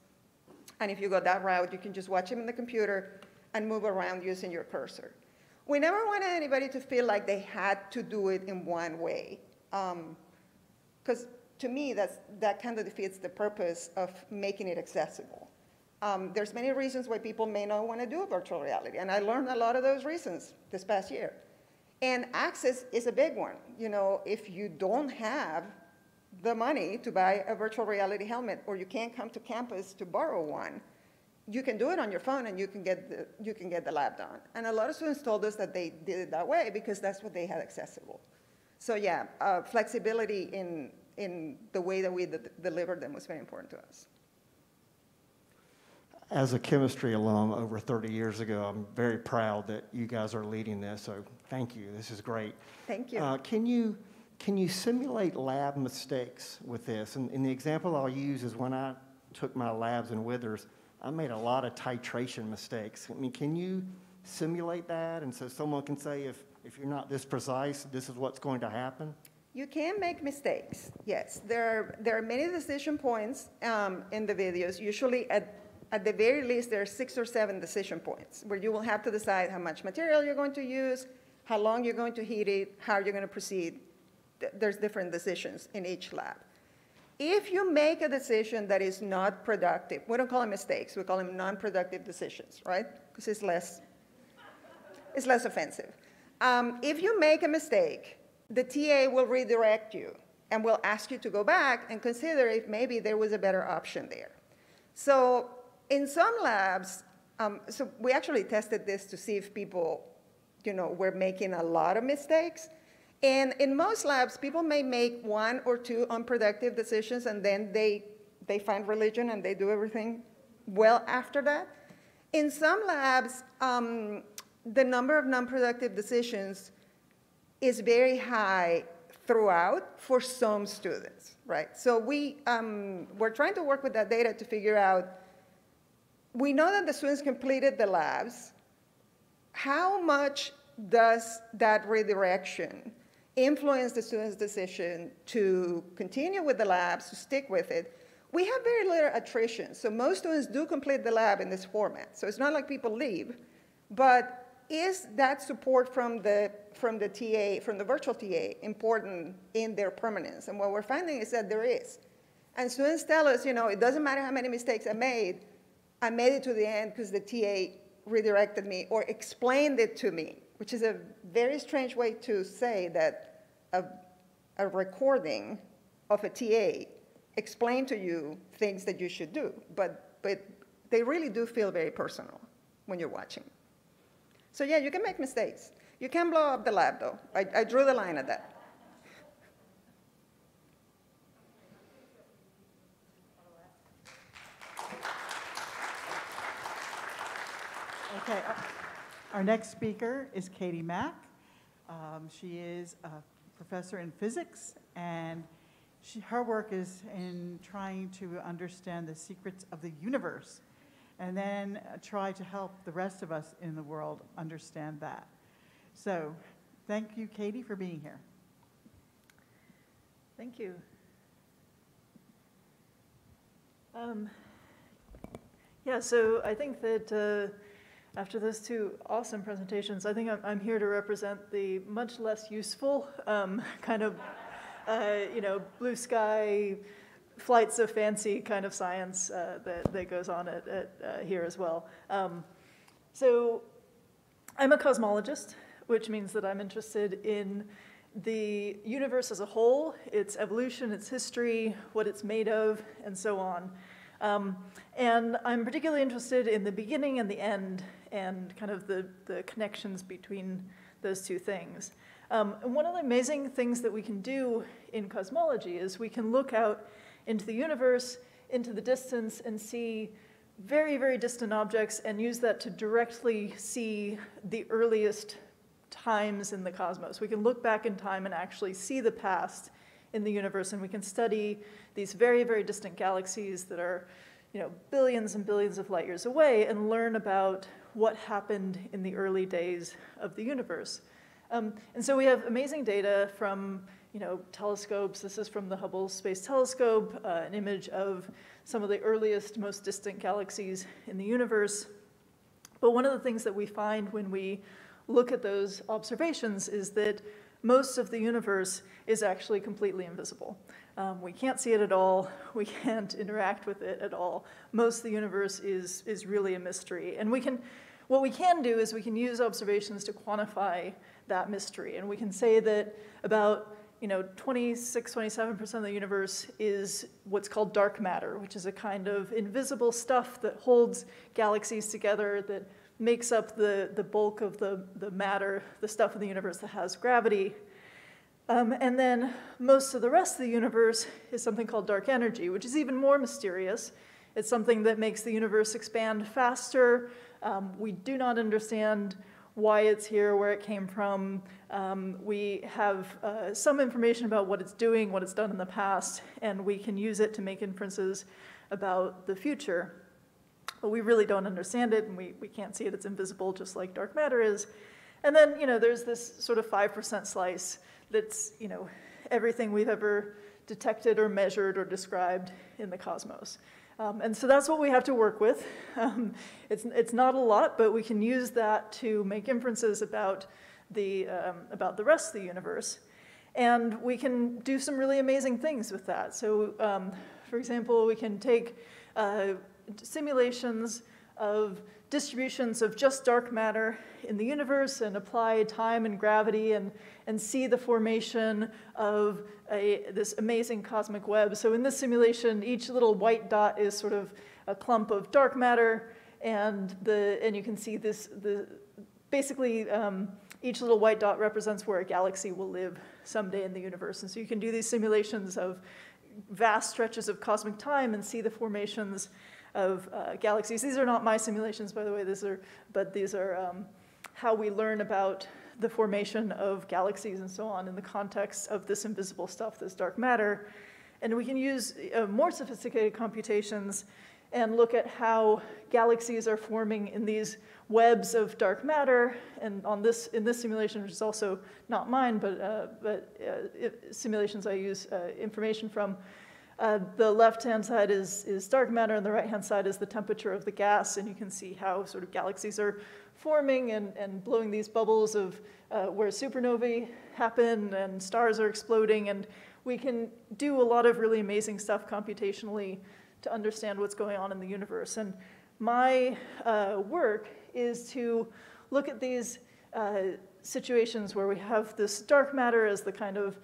And if you go that route, you can just watch them in the computer and move around using your cursor. We never wanted anybody to feel like they had to do it in one way. Because to me, that's, that kind of defeats the purpose of making it accessible. Um, there's many reasons why people may not want to do virtual reality, and I learned a lot of those reasons this past year. And access is a big one. You know, if you don't have the money to buy a virtual reality helmet, or you can't come to campus to borrow one, you can do it on your phone and you can get the, you can get the lab done. And a lot of students told us that they did it that way because that's what they had accessible. So yeah, uh, flexibility in, in the way that we delivered them was very important to us. As a chemistry alum over 30 years ago, I'm very proud that you guys are leading this, so thank you. This is great. Thank you. Uh, Can you, can you simulate lab mistakes with this? And, and the example I'll use is when I took my labs in Withers, I made a lot of titration mistakes. I mean, can you simulate that? And so someone can say, if, if you're not this precise, this is what's going to happen? You can make mistakes, yes. There are, there are many decision points um, in the videos. Usually, at, at the very least, there are six or seven decision points where you will have to decide how much material you're going to use, how long you're going to heat it, how you're going to proceed. There's different decisions in each lab. If you make a decision that is not productive, we don't call them mistakes, we call them non-productive decisions, right? Because it's less, it's less offensive. Um, if you make a mistake, the TA will redirect you and will ask you to go back and consider if maybe there was a better option there. So in some labs, um, so we actually tested this to see if people, you know, were making a lot of mistakes. And in most labs, people may make one or two unproductive decisions and then they, they find religion and they do everything well after that. In some labs, um, the number of non-productive decisions is very high throughout for some students, right? So we, um, we're trying to work with that data to figure out, we know that the students completed the labs. How much does that redirection influence the student's decision to continue with the labs, to stick with it? We have very little attrition, so most students do complete the lab in this format. So it's not like people leave, but is that support from the, from the TA, from the virtual TA, important in their permanence? And what we're finding is that there is. And students tell us, you know, it doesn't matter how many mistakes I made, I made it to the end because the TA redirected me or explained it to me, which is a very strange way to say that a, a recording of a TA explained to you things that you should do. But, but they really do feel very personal when you're watching. So yeah, you can make mistakes. You can blow up the lab though. I, I drew the line at that. Okay, our- our next speaker is Katie Mack. Um, She is a professor in physics, and she, her work is in trying to understand the secrets of the universe, and then try to help the rest of us in the world understand that. So, thank you, Katie, for being here. Thank you. Um, Yeah, so I think that uh, after those two awesome presentations, I think I'm, I'm here to represent the much less useful um, kind of, uh, you know, blue sky, flights of fancy kind of science uh, that, that goes on at, at uh, here as well. Um, so I'm a cosmologist, which means that I'm interested in the universe as a whole, its evolution, its history, what it's made of, and so on. Um, and I'm particularly interested in the beginning and the end and kind of the, the connections between those two things. Um, and one of the amazing things that we can do in cosmology is we can look out into the universe, into the distance, and see very, very distant objects and use that to directly see the earliest times in the cosmos. We can look back in time and actually see the past in the universe, and we can study these very, very distant galaxies that are, you know, billions and billions of light years away and learn about what happened in the early days of the universe. Um, and so we have amazing data from, you know, telescopes. This is from the Hubble Space Telescope, uh, an image of some of the earliest, most distant galaxies in the universe. But one of the things that we find when we look at those observations is that most of the universe is actually completely invisible. Um, we can't see it at all. We can't interact with it at all. Most of the universe is, is really a mystery. And we can, what we can do is we can use observations to quantify that mystery. And we can say that about you know, 26, 27% of the universe is what's called dark matter, which is a kind of invisible stuff that holds galaxies together, that makes up the, the bulk of the, the matter, the stuff in the universe that has gravity. Um, and then most of the rest of the universe is something called dark energy, which is even more mysterious. It's something that makes the universe expand faster. Um, we do not understand why it's here, where it came from. Um, we have uh, some information about what it's doing, what it's done in the past, and we can use it to make inferences about the future. But we really don't understand it, and we, we can't see it. It's invisible, just like dark matter is. And then, you know, there's this sort of 5% slice that's, you know, everything we've ever detected or measured or described in the cosmos. Um, and so that's what we have to work with. Um, it's, it's not a lot, but we can use that to make inferences about the, um, about the rest of the universe. And we can do some really amazing things with that. So, um, for example, we can take uh, simulations of distributions of just dark matter in the universe and apply time and gravity and, and see the formation of a, this amazing cosmic web. So in this simulation, each little white dot is sort of a clump of dark matter, and, the, and you can see this, the, basically um, each little white dot represents where a galaxy will live someday in the universe. And so you can do these simulations of vast stretches of cosmic time and see the formations of uh, galaxies. These are not my simulations, by the way, these are, but these are um, how we learn about the formation of galaxies and so on in the context of this invisible stuff, this dark matter. And we can use uh, more sophisticated computations and look at how galaxies are forming in these webs of dark matter. And on this, in this simulation, which is also not mine, but, uh, but uh, simulations I use uh, information from, uh, the left-hand side is, is dark matter, and the right-hand side is the temperature of the gas, and you can see how sort of galaxies are forming and, and blowing these bubbles of uh, where supernovae happen and stars are exploding, and we can do a lot of really amazing stuff computationally to understand what's going on in the universe. And my uh, work is to look at these uh, situations where we have this dark matter as the kind of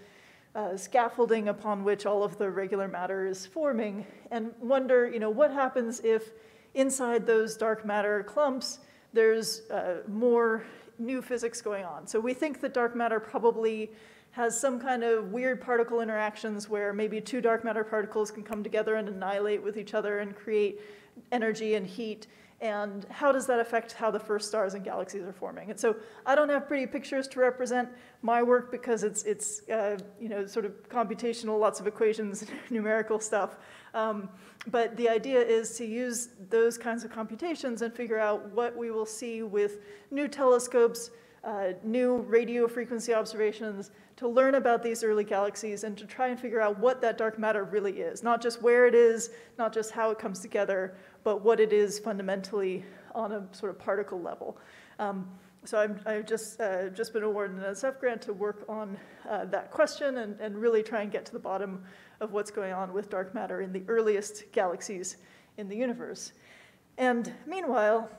uh, scaffolding upon which all of the regular matter is forming and wonder, you know, what happens if inside those dark matter clumps there's uh, more new physics going on. So we think that dark matter probably has some kind of weird particle interactions where maybe two dark matter particles can come together and annihilate with each other and create energy and heat. And how does that affect how the first stars and galaxies are forming? And so I don't have pretty pictures to represent my work because it's, it's uh, you know, sort of computational, lots of equations, numerical stuff. Um, but the idea is to use those kinds of computations and figure out what we will see with new telescopes, uh, new radio frequency observations, to learn about these early galaxies and to try and figure out what that dark matter really is. Not just where it is, not just how it comes together, but what it is fundamentally on a sort of particle level. Um, so I'm, I've just, uh, just been awarded an NSF grant to work on uh, that question and, and really try and get to the bottom of what's going on with dark matter in the earliest galaxies in the universe. And meanwhile,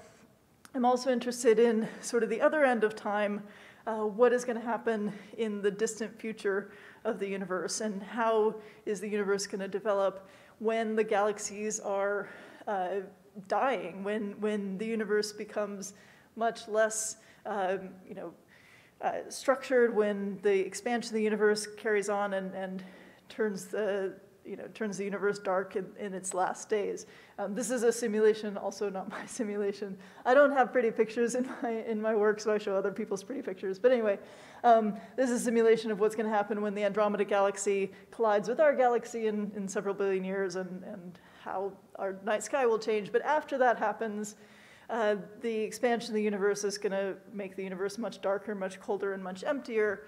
I'm also interested in sort of the other end of time, uh, what is going to happen in the distant future of the universe, and how is the universe going to develop when the galaxies are uh, dying, when, when the universe becomes much less, um, you know, uh, structured, when the expansion of the universe carries on and, and turns the, you know, turns the universe dark in, in its last days. Um, this is a simulation, also not my simulation. I don't have pretty pictures in my, in my work, so I show other people's pretty pictures. But anyway, um, this is a simulation of what's going to happen when the Andromeda galaxy collides with our galaxy in, in several billion years and, and how our night sky will change. But after that happens, uh, the expansion of the universe is going to make the universe much darker, much colder, and much emptier.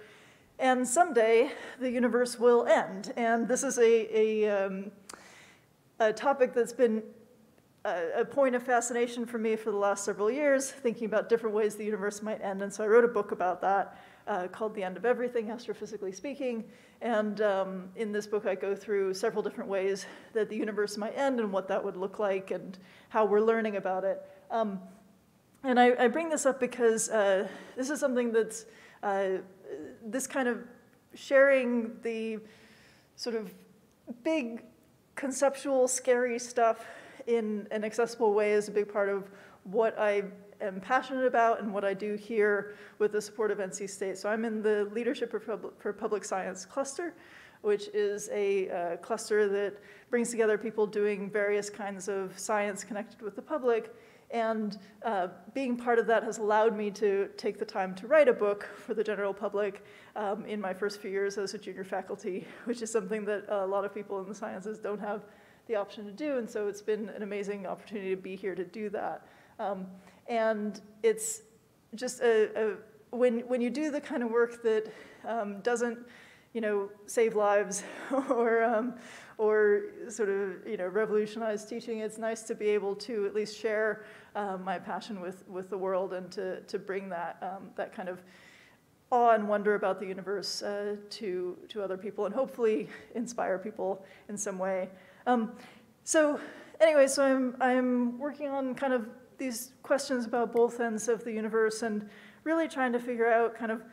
And someday the universe will end. And this is a, a, um, a topic that's been a, a, point of fascination for me for the last several years, thinking about different ways the universe might end. And so I wrote a book about that uh, called The End of Everything, Astrophysically Speaking. And um, in this book, I go through several different ways that the universe might end and what that would look like and how we're learning about it. Um, and I, I, bring this up because uh, this is something that's uh, this kind of sharing the sort of big conceptual, scary stuff in an accessible way is a big part of what I am passionate about and what I do here with the support of NC State. So I'm in the Leadership for Public, for Public Science cluster, which is a uh, cluster that brings together people doing various kinds of science connected with the public and uh, being part of that has allowed me to take the time to write a book for the general public um, in my first few years as a junior faculty, which is something that a lot of people in the sciences don't have the option to do. And so it's been an amazing opportunity to be here to do that. Um, and it's just a, a, when, when you do the kind of work that um, doesn't you know, save lives or, um, or sort of, you know, revolutionize teaching. It's nice to be able to at least share um, my passion with, with the world and to, to bring that, um, that kind of awe and wonder about the universe uh, to, to other people and hopefully inspire people in some way. Um, so anyway, so I'm, I'm working on kind of these questions about both ends of the universe and really trying to figure out kind of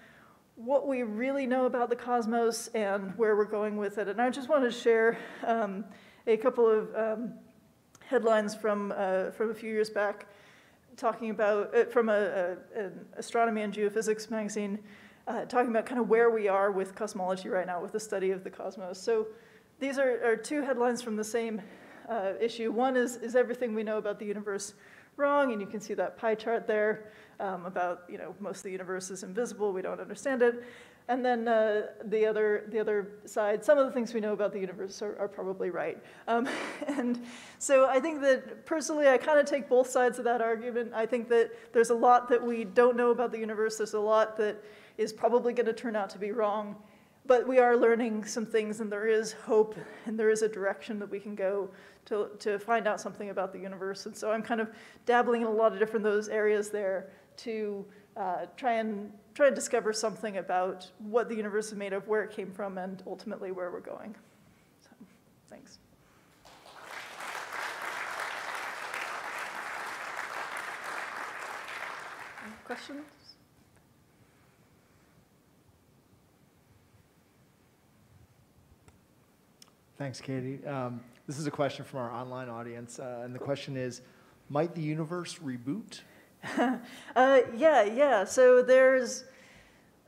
what we really know about the cosmos and where we're going with it. And I just want to share um, a couple of um, headlines from, uh, from a few years back talking about, uh, from a, a, an astronomy and geophysics magazine, uh, talking about kind of where we are with cosmology right now with the study of the cosmos. So these are, are two headlines from the same uh, issue. One is, is everything we know about the universe wrong? And you can see that pie chart there um, about, you know, most of the universe is invisible, we don't understand it. And then uh, the, other, the other side, some of the things we know about the universe are, are probably right. Um, and so I think that personally, I kind of take both sides of that argument. I think that there's a lot that we don't know about the universe. There's a lot that is probably going to turn out to be wrong. But we are learning some things, and there is hope, and there is a direction that we can go to, to find out something about the universe. And so I'm kind of dabbling in a lot of different those areas there to uh, try and try and discover something about what the universe is made of, where it came from, and ultimately where we're going. So, thanks. Questions? Thanks, Katie. Um, this is a question from our online audience, uh, and the question is, might the universe reboot? uh, yeah, yeah. So there's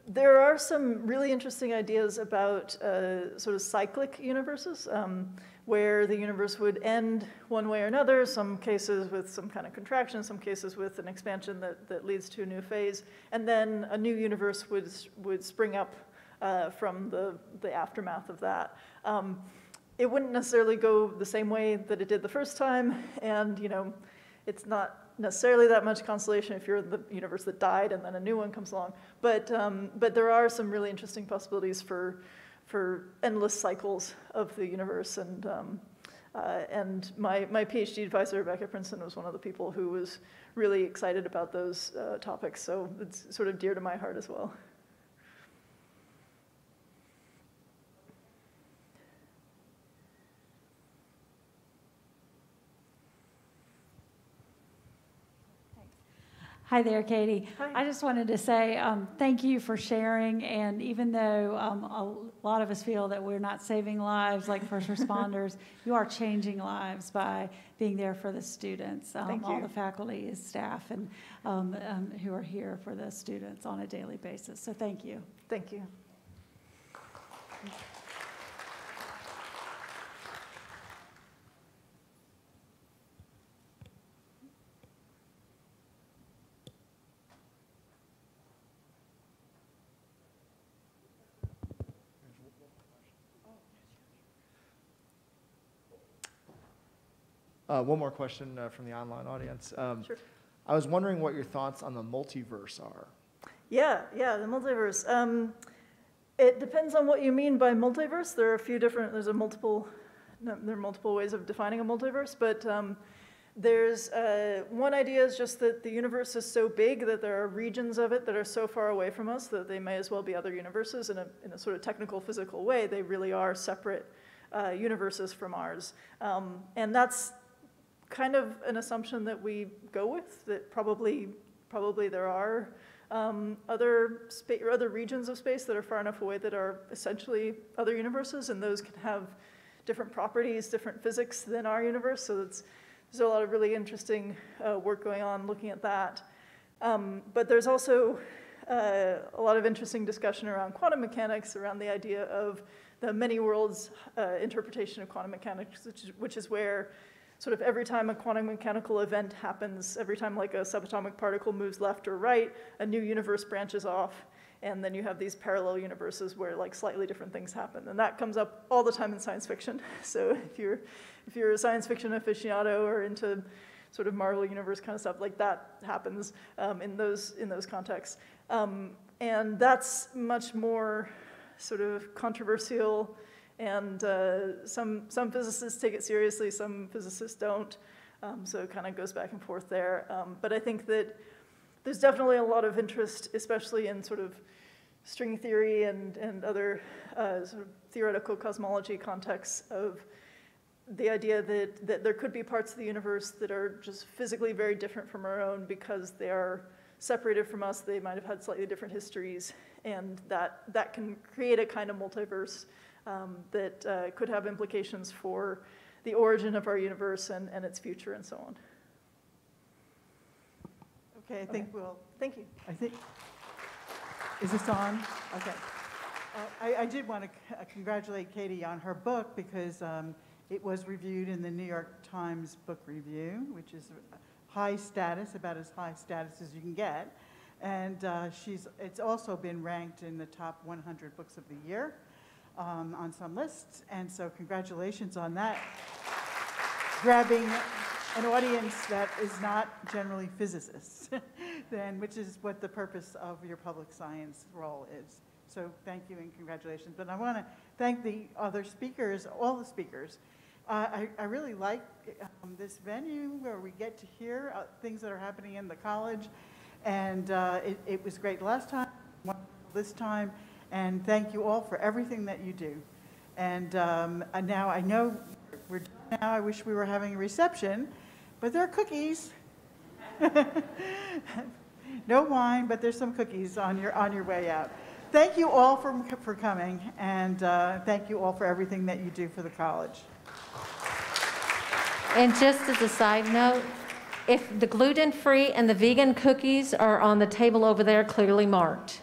there are some really interesting ideas about uh, sort of cyclic universes, um, where the universe would end one way or another, some cases with some kind of contraction, some cases with an expansion that, that leads to a new phase, and then a new universe would, would spring up uh, from the, the aftermath of that. Um, it wouldn't necessarily go the same way that it did the first time, and you know, it's not necessarily that much consolation if you're the universe that died and then a new one comes along. But, um, but there are some really interesting possibilities for, for endless cycles of the universe. And, um, uh, and my, my PhD advisor Rebecca Princeton was one of the people who was really excited about those uh, topics. So it's sort of dear to my heart as well. Hi there, Katie. Hi. I just wanted to say um, thank you for sharing. And even though um, a lot of us feel that we're not saving lives like first responders, you are changing lives by being there for the students, um, all the faculty, staff, and um, um, who are here for the students on a daily basis. So thank you. Thank you. Uh, one more question uh, from the online audience. Um, Sure. I was wondering what your thoughts on the multiverse are. Yeah, yeah, the multiverse. Um, it depends on what you mean by multiverse. There are a few different. There's a multiple. No, there are multiple ways of defining a multiverse, but um, there's uh, one idea is just that the universe is so big that there are regions of it that are so far away from us that they may as well be other universes in a in a sort of technical physical way. They really are separate uh, universes from ours, um, and that's kind of an assumption that we go with. That probably probably there are um, other other regions of space that are far enough away that are essentially other universes, and those can have different properties, different physics than our universe. So there's a lot of really interesting uh, work going on looking at that. Um, but there's also uh, a lot of interesting discussion around quantum mechanics, around the idea of the many worlds uh, interpretation of quantum mechanics, which is, which is where sort of every time a quantum mechanical event happens, every time like a subatomic particle moves left or right, a new universe branches off, and then you have these parallel universes where like slightly different things happen. And that comes up all the time in science fiction. So if you're if you're a science fiction aficionado or into sort of Marvel universe kind of stuff, like that happens um, in those in those contexts. Um, and that's much more sort of controversial and uh, some, some physicists take it seriously, some physicists don't. Um, so it kind of goes back and forth there. Um, but I think that there's definitely a lot of interest, especially in sort of string theory and, and other uh, sort of theoretical cosmology contexts of the idea that, that there could be parts of the universe that are just physically very different from our own because they are separated from us. They might have had slightly different histories, and that, that can create a kind of multiverse um, that uh, could have implications for the origin of our universe and, and its future and so on. Okay, I think we'll, Thank you. I think, is this on? Okay. Uh, I, I did want to congratulate Katie on her book because um, it was reviewed in the New York Times Book Review, which is high status, about as high status as you can get. And uh, she's, it's also been ranked in the top 100 books of the year um, on some lists. And so congratulations on that. Grabbing an audience that is not generally physicists, then, which is what the purpose of your public science role is. So thank you and congratulations. But I want to thank the other speakers, all the speakers. Uh, I, I really like um, this venue where we get to hear uh, things that are happening in the college. And uh, it, it was great last time, this time. And thank you all for everything that you do. And, um, now I know we're done now. I wish we were having a reception, but there are cookies. no wine, but there's some cookies on your on your way out. Thank you all for for coming, and uh, thank you all for everything that you do for the college. And just as a side note, if the gluten-free and the vegan cookies are on the table over there clearly marked.